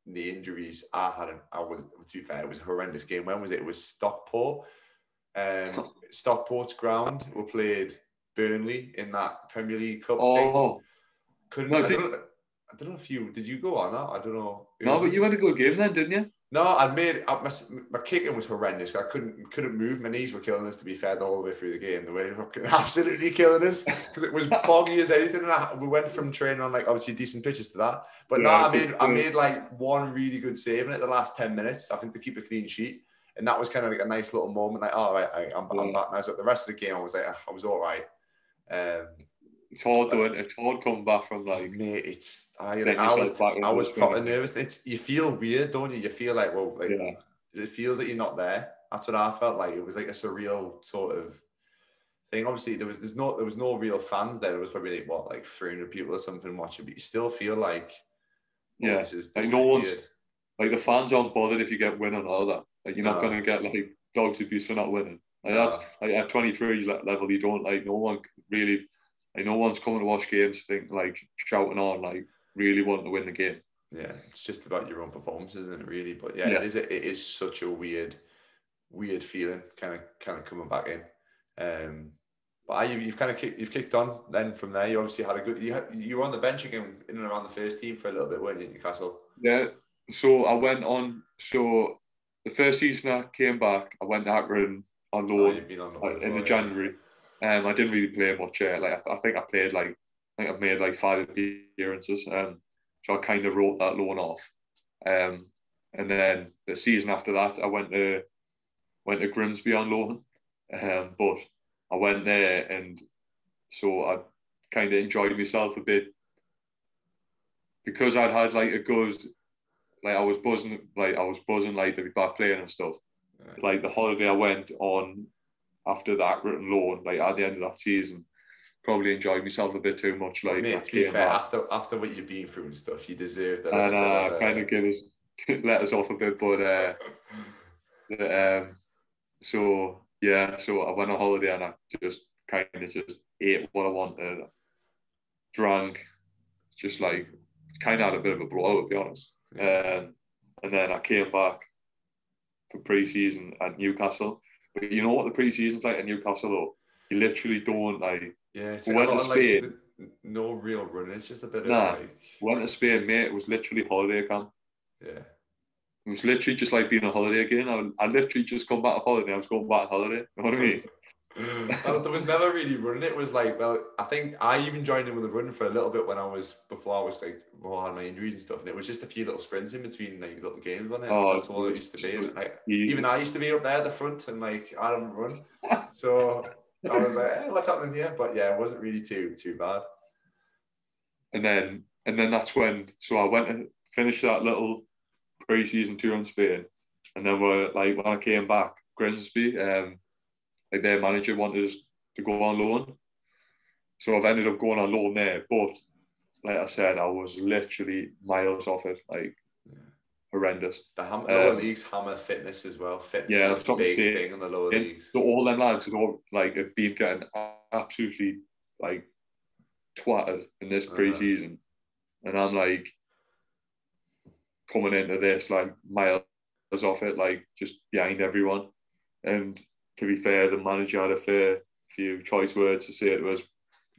knee injuries. I had, an, I was to be fair, it was a horrendous game. When was it? It was Stockport. Um, Stockport's ground. We played Burnley in that Premier League Cup. Oh, thing. couldn't. No, I, don't know, I, don't know, if you did. You go on that? I don't know. It no, but you had a good game then, didn't you? No, I made I, my, my kicking was horrendous. I couldn't couldn't move. My knees were killing us. To be fair, the whole way through the game, the way absolutely killing us because it was boggy as anything. And I, we went from training on like obviously decent pitches to that. But yeah, no, I made I made like one really good save in it the last ten minutes. I think to keep a clean sheet, and that was kind of like a nice little moment. Like, all oh, right, I, I'm, yeah. I'm back now. So the rest of the game, I was like, I was all right. Um, it's hard doing. It's hard coming back from oh, like. Mate, it's I, like, I was I was proper nervous. It's you feel weird, don't you? You feel like well, like yeah. it feels like you're not there. That's what I felt like. It was like a surreal sort of thing. Obviously, there was there's no there was no real fans there. There was probably like, what like 300 people or something watching, but you still feel like oh, yeah, this is, this like no one's like the fans aren't bothered if you get win or not. That like you're not gonna get like dogs abuse for not winning. Like no. that's like at 23 level, you don't like no one really like no one's coming to watch games think like shouting on like really wanting to win the game. Yeah, it's just about your own performances, isn't it? Really, but yeah, yeah. it is. A, it is such a weird, weird feeling, kind of, kind of coming back in. Um, but I, you've kind of kicked, you've kicked on. Then from there, you obviously had a good. You had, you were on the bench again, in and around the first team for a little bit, weren't you, Newcastle? Yeah. So I went on. So the first season I came back, I went to Accrington on loan, oh, on loan in the January. Um, I didn't really play much. Uh, like I, I, think I played like I think I've made like five appearances. Um, so I kind of wrote that loan off. Um, and then the season after that, I went to went to Grimsby on loan. Um, but I went there and so I kind of enjoyed myself a bit because I'd had like a good, like I was buzzing, like I was buzzing like to be back playing and stuff. Like the holiday I went on after that written loan, like at the end of that season, probably enjoyed myself a bit too much. Like, Mate, to be fair, after after what you've been through and stuff, you deserve that. And uh, kind of give us let us off a bit, but uh, um, so yeah, so I went on holiday and I just kind of just ate what I wanted, drank, just like kind of had a bit of a blowout to be honest. Um, and then I came back for pre-season at Newcastle but you know what the pre-season's like in Newcastle though? You literally don't like. Yeah, it's went to Spain. Like, no real run. It's just a bit nah, of like. Went to Spain, mate. It was literally holiday camp. Yeah. It was literally just like being on holiday again. I, I literally just come back on holiday. I was going back on holiday. You know what I mean? there was never really running. It was like, well, I think I even joined in with the running for a little bit when I was before I was like more had my injuries and stuff, and it was just a few little sprints in between like little games on it. Oh, That's all it used to be. And, like, even I used to be up there at the front and like I haven't run, so I was like, eh, what's happening here? But yeah, it wasn't really too too bad. And then and then that's when so I went and finished that little pre-season tour in Spain, and then we're like when I came back, Grimsby, um like their manager wanted us to go on loan. So I've ended up going on loan there. But like I said, I was literally miles off it. Like yeah. horrendous. The ham- lower um, leagues hammer fitness as well. Fitness yeah, that's big thing in the lower in, leagues. So all them lads had all like have been getting absolutely like twatted in this uh-huh. pre-season. And I'm like coming into this like miles off it, like just behind everyone. And to be fair, the manager had a fair few choice words to say it was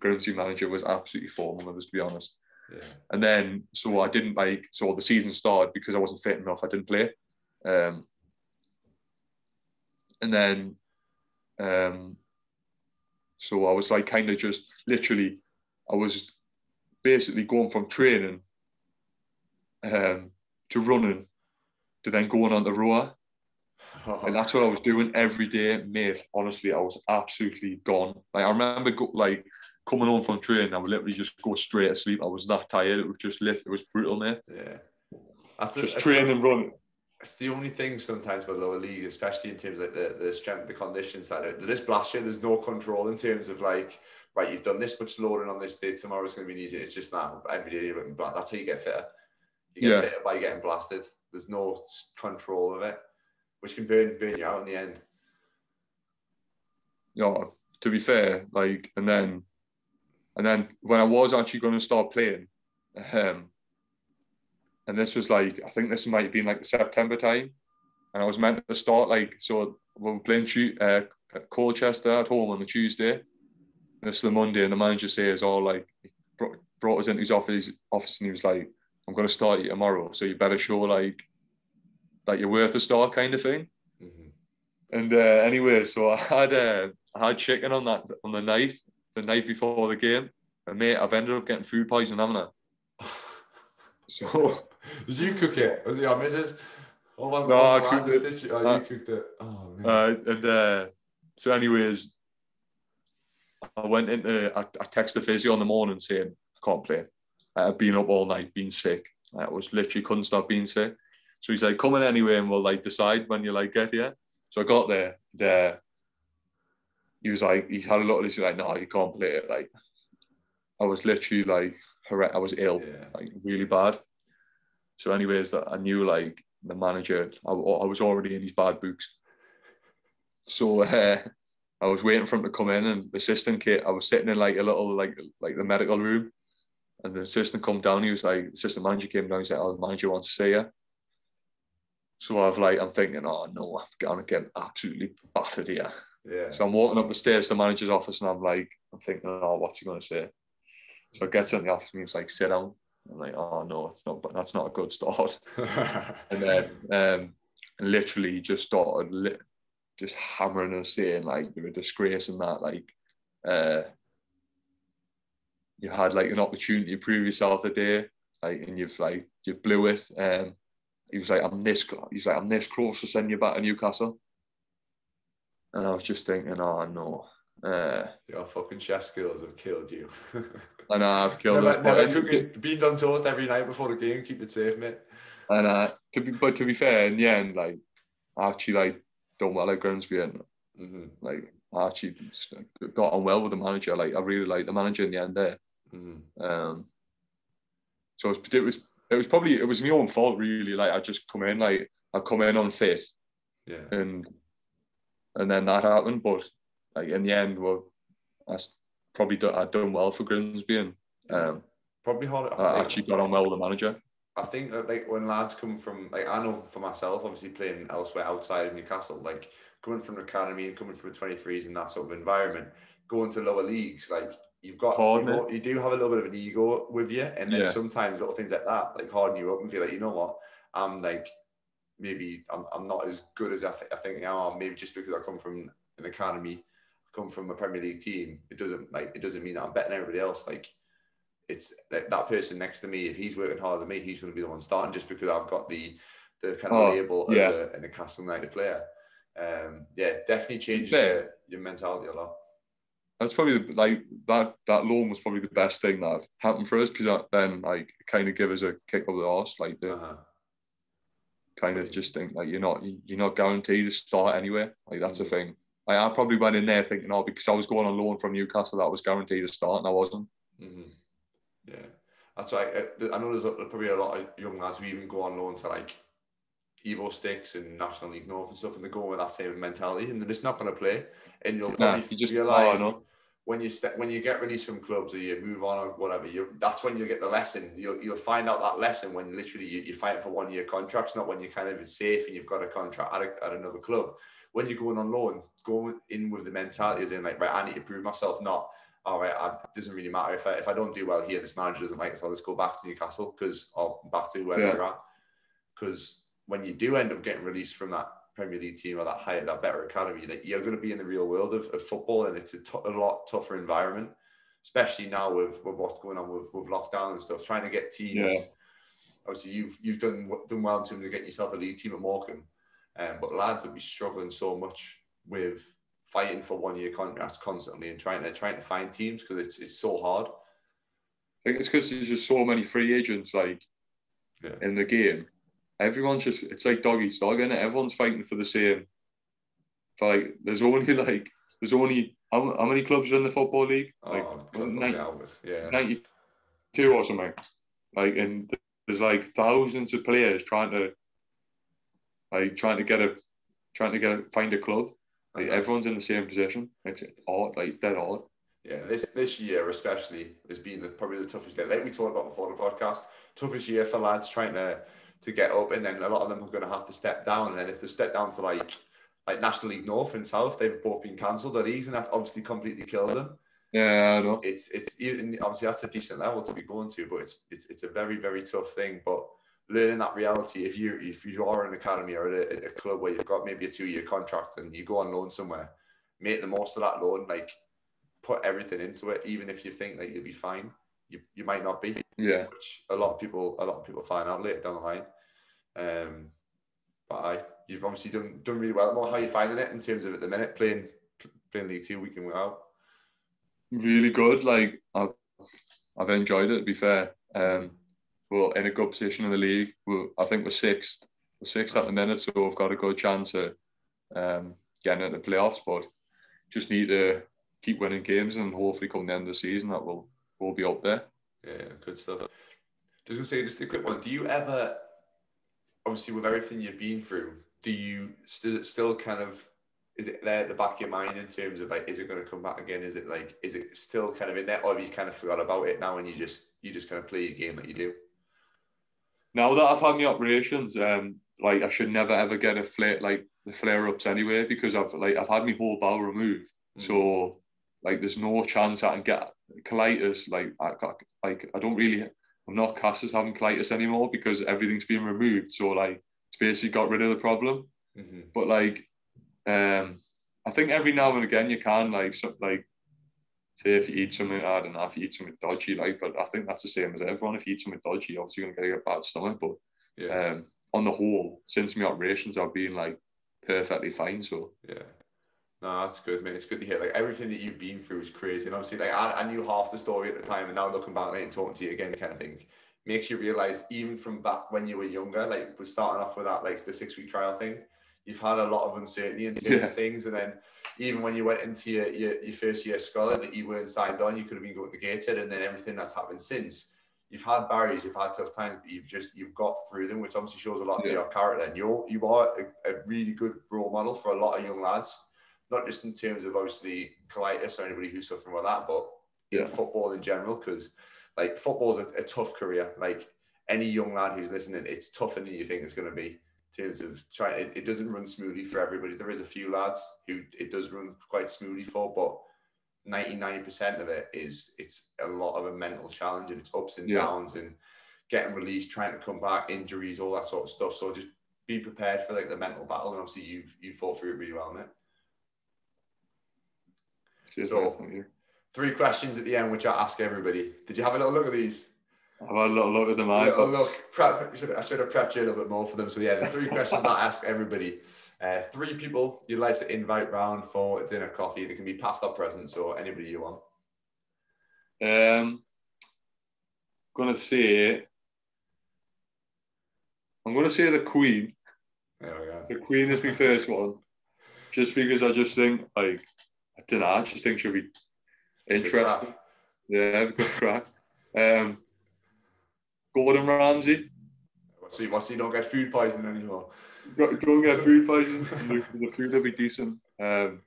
Grimsby manager was absolutely formal with us, to be honest. Yeah. And then, so I didn't like, so the season started because I wasn't fit enough, I didn't play. Um, and then, um, so I was like, kind of just literally, I was basically going from training um, to running to then going on the rower and that's what I was doing every day, mate. Honestly, I was absolutely gone. Like I remember, go, like coming home from training, I would literally just go straight to sleep. I was that tired. It was just lit. It was brutal, mate. Yeah, that's just training and running. It's the only thing sometimes with lower league, especially in terms of like the, the strength, the condition side. Of this blast year, there's no control in terms of like, right, you've done this much loading on this day, tomorrow's going to be easy. It's just that every day you're looking black. That's how you get fitter. You get yeah. fitter by getting blasted. There's no control of it which can burn burn you out in the end. Yeah, to be fair, like, and then And then when I was actually going to start playing, um, and this was like I think this might have been like September time, and I was meant to start like so we were playing uh, Colchester at home on the Tuesday. This is the Monday, and the manager says, "Oh, like brought us into his office, office, and he was like, I'm going to start you tomorrow, so you better show like like you're worth a star kind of thing." Mm-hmm. And uh, anyway, so I had uh, I had chicken on that on the night, the night before the game, and mate, I've ended up getting food poisoning, haven't I? so did you cook it? Was it your missus? Oh, no, I cooked it. Oh, uh, you cooked it. Oh man. Uh, and uh, so, anyways, I went into I, I texted the physio in the morning saying I can't play. I've been up all night, been sick. I was literally couldn't stop being sick. So he's like, come in anyway, and we'll like decide when you like get here. So I got there. There, he was like, he had a lot of this. Like, no, you can't play it. Like, I was literally like, I was ill, yeah. like really bad. So, anyways, that I knew like the manager, I, I was already in his bad books. So uh, I was waiting for him to come in, and the assistant kid, I was sitting in like a little like like the medical room, and the assistant come down. He was like, assistant manager came down. He said, "Oh, the manager wants to see you." So I've like, I'm thinking, oh no, I'm gonna get absolutely battered here. Yeah. So I'm walking up the stairs to the manager's office, and I'm like, I'm thinking, oh, what's he gonna say? So I get in the office, and he's like, sit down. I'm like, oh no, it's not. But that's not a good start. and then, um, literally, just started li- just hammering and saying like you're a disgrace and that. Like, uh, you had like an opportunity to prove yourself a day, like, and you've like you blew it. Um, he was like, I'm this. He's like, I'm this close to sending you back to Newcastle. And I was just thinking, oh no. Uh, Your fucking chef skills have killed you. I know I've killed never, Never cooking beans on toast every night before the game. Keep it safe, mate. And uh, to be, but to be fair, in the end, like I actually like done well at Grimsby and mm-hmm. like I actually got on well with the manager. Like I really like the manager in the end there. Mm-hmm. Um, so it was, it was it was probably it was my own fault really. Like I just come in like I come in on fifth, yeah, and and then that happened. But like in the end, well, I probably done, I'd done well for Grimsby and um, probably hard. I actually got on well with the manager. I think that like when lads come from like I know for myself, obviously playing elsewhere outside of Newcastle, like coming from the academy and coming from the 23s in that sort of environment, going to lower leagues, like you've got you, you, do have a little bit of an ego with you, and then yeah. sometimes little things like that like harden you up and feel like you know what I'm like maybe I'm, I'm not as good as I, th- I think I am. Maybe just because I come from an academy, come from a Premier League team, it doesn't like it doesn't mean that I'm better than everybody else. Like it's that, that person next to me, if he's working harder than me, he's going to be the one starting just because I've got the the kind of oh, label yeah. and, the, and the Castle United player. Um, yeah, definitely changes your, your mentality a lot. That's probably the, like that. That loan was probably the best thing that happened for us because then like kind of give us a kick up the arse, like the uh-huh. kind of just think like you're not you're not guaranteed to start anywhere Like that's mm-hmm. the thing. Like, I probably went in there thinking, oh, because I was going on loan from Newcastle, that was guaranteed to start, and I wasn't. Mm-hmm. Yeah, that's right. Uh, I know there's probably a lot of young lads who even go on loan to like Evo-Stiks and National League North and stuff, and they go with that same mentality, and they're just not going to play. And you'll probably nah, you just, realize oh, when you step when you get released from clubs or you move on or whatever, you that's when you get the lesson. You'll you'll find out that lesson when literally you, you're fighting for one year contracts, not when you're kind of safe and you've got a contract at, a, at another club. When you're going on loan, go in with the mentality as in like, right, I need to prove myself, not all right, it doesn't really matter if I, if I don't do well here, this manager doesn't like it, so I'll just go back to Newcastle because or back to whoever yeah. you're at. Because when you do end up getting released from that Premier League team or that higher, that better academy, that you're going to be in the real world of, of football, and it's a, t- a lot tougher environment, especially now with, with what's going on with, with lockdown and stuff. Trying to get teams. Yeah. Obviously, you've you've done done well in terms of getting yourself a league team at Morecambe, um, but lads will be struggling so much with fighting for one year contracts constantly and trying to trying to find teams because it's it's so hard. I think it's because there's just so many free agents like yeah. in the game everyone's just it's like doggy dog and Everyone's fighting for the same. For like there's only like there's only how, how many clubs are in the football league? Oh, like 90, yeah, 92 or something. Like and there's like thousands of players trying to like trying to get a trying to get a, find a club. Like everyone's in the same position. Like odd, like dead odd. Yeah, this this year especially has been the, probably the toughest year. Like we talked about before the podcast, toughest year for lads trying to to get up, and then a lot of them are going to have to step down. And then if they step down to like like National League North and South, they've both been cancelled at ease, and that's obviously completely killed them. Yeah, I know. It's it's obviously that's a decent level to be going to, but it's it's, it's a very very tough thing. But learning that reality, if you if you are an academy or at a, a club where you've got maybe a two year contract and you go on loan somewhere, make the most of that loan. Like put everything into it, even if you think that you'll be fine, you, you might not be. Yeah. Which a lot of people a lot of people find out later down the line. Um, but I you've obviously done done really well. How are you finding it in terms of at the minute playing playing League Two week in week out? Really good. Like I've I've enjoyed it. To be fair, um, we're in a good position in the league. We're, I think we're sixth. We're sixth at the minute, so we've got a good chance of um, getting into the playoffs. But just need to keep winning games, and hopefully, come the end of the season, that will will be up there. Yeah, good stuff. Just gonna say, just a quick one. Do you ever, obviously, with everything you've been through, do you still still kind of is it there at the back of your mind in terms of like is it going to come back again is it like is it still kind of in there or have you kind of forgot about it now and you just you just kind of play your game that you do now that i've had my operations um like i should never ever get a flare like the flare ups anyway because i've like i've had my whole bowel removed mm. so like there's no chance I can get colitis. Like I like I don't really I'm not cast as having colitis anymore because everything's been removed. So like it's basically got rid of the problem. Mm-hmm. But like um I think every now and again you can like so, like say if you eat something I don't know if you eat something dodgy like but I think that's the same as everyone if you eat something dodgy obviously you're gonna get a bad stomach but yeah. um on the whole since my operations I've been like perfectly fine so yeah no, that's good, man. It's good to hear. Like everything that you've been through is crazy, and obviously, like I, I knew half the story at the time, and now looking back and talking to you again, kind of thing, makes you realize even from back when you were younger, like we're starting off with that, like the six week trial thing, you've had a lot of uncertainty and yeah. things, and then even when you went into your, your, your first year scholar that you weren't signed on, you could have been going to Gated, and then everything that's happened since. You've had barriers, you've had tough times, but you've just you've got through them, which obviously shows a lot yeah. to your character. And you're you are a, a really good role model for a lot of young lads not just in terms of obviously colitis or anybody who's suffering with that, but in football in general, because like football's a, a tough career. Like any young lad who's listening, it's tougher than you think it's going to be in terms of trying. It, it doesn't run smoothly for everybody. There is a few lads who it does run quite smoothly for, but 99% of it is it's a lot of a mental challenge and it's ups and yeah. downs and getting released, trying to come back, injuries, all that sort of stuff. So just be prepared for like the mental battle. And obviously you've you fought through it really well, mate. Cheers, so, three questions at the end, which I ask everybody. Did you have a little look at these? I've had a little look at them. A little look. Prep, I should have prepped you a little bit more for them. So yeah, the three questions I ask everybody. Uh, three people you'd like to invite round for dinner, coffee. They can be past or present, or anybody you want. Um, gonna say. I'm gonna say the Queen. There we go. The Queen is my first one, just because I just think like I don't know. I just think she'll be interesting. Yeah, have a good crack. Um, Gordon Ramsay. So you don't get food poisoning anymore. Go, go and get food poisoning. the, the, food will be decent. Um,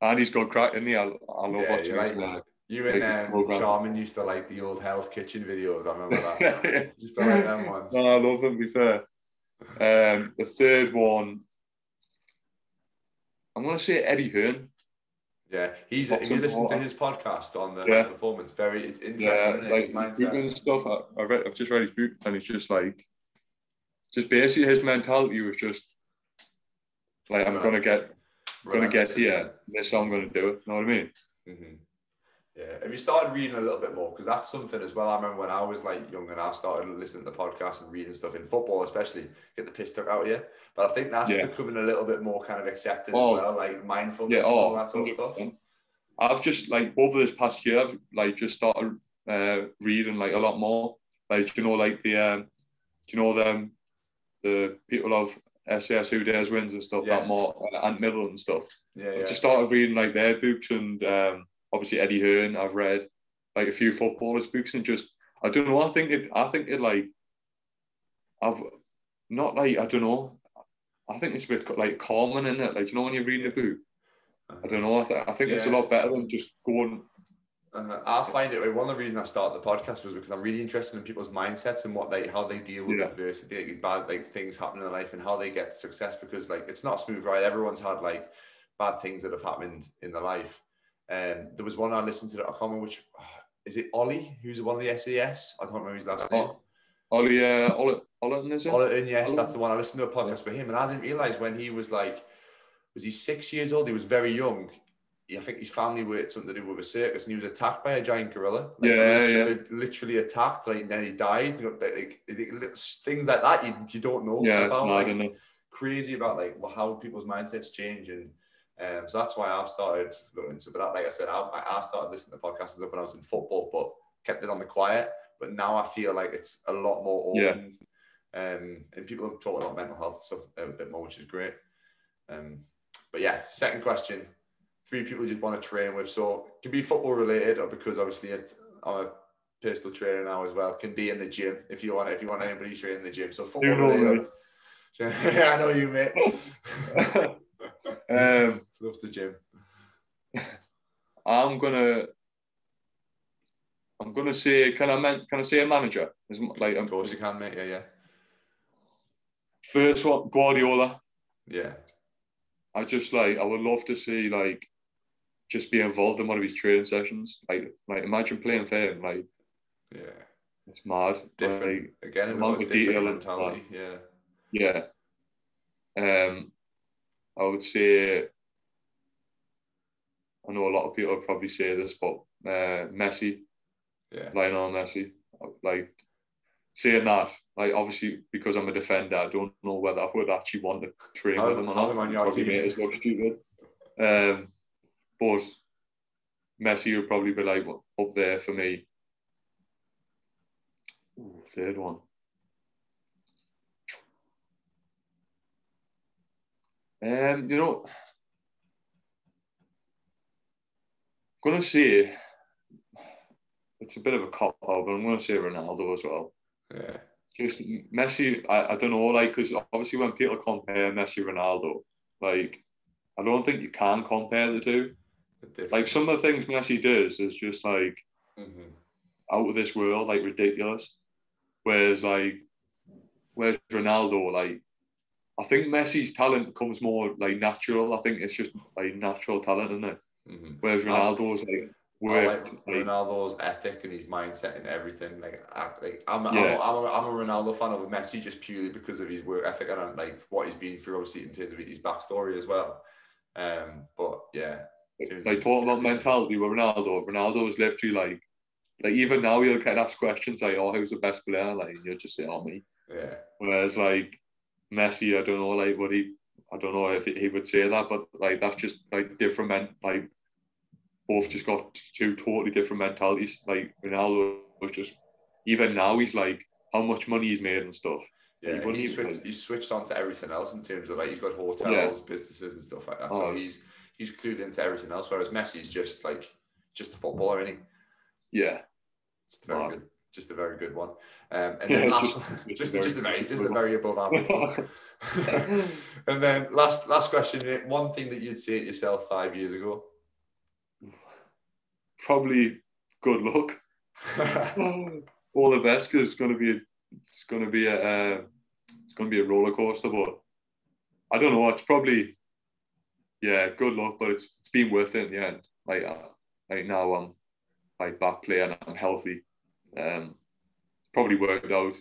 and he's got crack, isn't he? I, I love yeah, watching his, uh, You and um, Charmin used to like the old Hell's Kitchen videos. I remember that. used to like them ones. No, I love them. To be fair. Um, the third one, I'm going to say Eddie Hearn. Yeah, he's. If you listen to his podcast on the yeah. performance, very it's interesting. Yeah, like his mindset and stuff. I, I read, I've just read his book, and it's just like, just basically his mentality was just like, I'm gonna get, I'm gonna get here. This I'm gonna do it. You know what I mean? Mm-hmm. Yeah. Have you started reading a little bit more? Because that's something as well. I remember when I was like young and I started listening to podcasts and reading stuff in football, especially get the piss took out of you. But I think that's yeah. becoming a little bit more kind of accepted oh, as well, like mindfulness yeah, oh, and all that sort of stuff. I've just like over this past year, I've like just started uh, reading like a lot more. Like you know, like the um, you know them the people of SAS Who Dares Wins and stuff yes. that more uh, Ant Middle and stuff. Yeah, I've yeah. just started reading like their books and um, obviously Eddie Hearn. I've read like a few footballers' books and just I don't know. I think it. I think it like I've not like I don't know. I think it's a bit like calming in it. Like you know when you're reading a book. I don't know. I, th- I think yeah. it's a lot better than just going Uh, I find it one of the reasons I started the podcast was because I'm really interested in people's mindsets and what they how they deal with Yeah. adversity, like, bad like things happen in their life and how they get success. Because like it's not smooth ride. Everyone's had like bad things that have happened in their life. And there was one I listened to that I can't remember which is it Ollie who's one of the SAS. I don't remember his last name. Oh, Ollie, uh, Ollie, Ollie, is it? Ollerton, yes, Ollie. that's the one. I listened to a podcast with him, and I didn't realize when he was like, was he six years old? He was very young. I think his family were something to do with a circus, and he was attacked by a giant gorilla. Like, Yeah, literally, literally attacked. Like, and then he died. You know, like, things like that you, you don't know Yeah, about. mad, like, crazy about like well, how people's mindsets change, and um, so that's why I've started looking into. But like I said, I, I started listening to podcasts and stuff when I was in football, but kept it on the quiet. But now I feel like it's a lot more Yeah. open, um, and people are talking about mental health stuff a bit more, which is great. Um, but yeah, second question: three people you just want to train with. So it can be football related, or because obviously it's, I'm a personal trainer now as well. Can be in the gym if you want. If you want anybody to train in the gym, so football related. yeah, I know you, mate. um, Loves the gym. I'm gonna, I'm gonna say, can I man, can I say a manager? Is like Of course you can, mate. Yeah, yeah, first one, Guardiola. yeah. I just like I would love to see like just be involved in one of his training sessions. Like like imagine playing for him. Like Yeah, it's mad. different. Like, Again, amount another of different detail and mentality. Yeah, yeah. Um, I would say. I know a lot of people would probably say this, but uh, Messi, yeah, Lionel Messi, like saying that, like obviously because I'm a defender, I don't know whether I would actually want to train with him or not. on your Probably team. us look stupid. Um, but Messi would probably be like up there for me. Ooh, third one. Um, you know, I'm gonna say it's a bit of a cop out, but I'm gonna say Ronaldo as well. yeah, Just Messi, I, I don't know, like because obviously when people compare Messi Ronaldo, like I don't think you can compare the two. The Like some of the things Messi does is just like Mhm. out of this world, like ridiculous. Whereas like, whereas Ronaldo, like, I think Messi's talent comes more like natural. I think it's just like natural talent, isn't it? Mhm. Whereas Ronaldo's like worked. like Like, Ronaldo's ethic and his mindset and everything. Like, I, like I'm, I'm, Yeah. a, I'm, a, I'm a Ronaldo fan of Messi just purely because of his work ethic and like what he's been through, obviously in terms of his backstory as well. Um, but yeah, like talking about mentality with Ronaldo, Ronaldo is literally like, like even now you'll get asked questions like, "Oh, who's the best player?" Like and you'll just say, "Oh, me." yeah, Whereas like Messi, I don't know, like what he, I don't know if he would say that, but like that's just like different men, like both just got two totally different mentalities. Like Ronaldo was just, even now he's like how much money he's made and stuff. yeah. He wouldn't He's even- switched, on to everything else in terms of like he's got hotels, businesses, and stuff like that. So Oh. he's he's clued into everything else. Whereas Messi's just like just a footballer, isn't he? Yeah, it's very good, just a very good one. Um, and then last just- just just a very a very good just a very above average one. and then last last question, one thing that you'd say to yourself five years ago. probably good luck. All the best because it's gonna be it's gonna be a uh, it's gonna be a roller coaster, but I don't know. It's probably yeah, good luck, but it's it's been worth it in the end. Like uh, like now I'm like back playing, I'm healthy. Um, probably worked out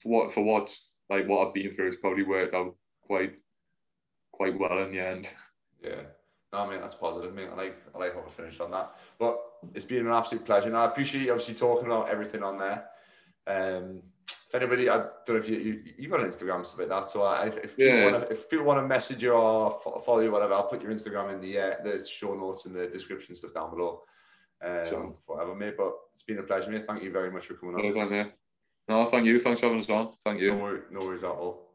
for what for what like what I've been through. It's probably worked out quite quite well in the end. Yeah. No, mate, that's positive, mate. I like I like how I finished on that. But it's been an absolute pleasure. And I appreciate you obviously talking about everything on there. Um, if anybody, I don't know if you you, you got an Instagram stuff like that. So I, if, if people Yeah. want to if people want to message you or follow you, whatever, I'll put your Instagram in the uh, the show notes and the description stuff down below. Um, Sure. whatever, mate. But it's been a pleasure, mate. Thank you very much for coming on. No, thank you. No, thank you. Thanks for having us on. Thank you. No, no worries at all.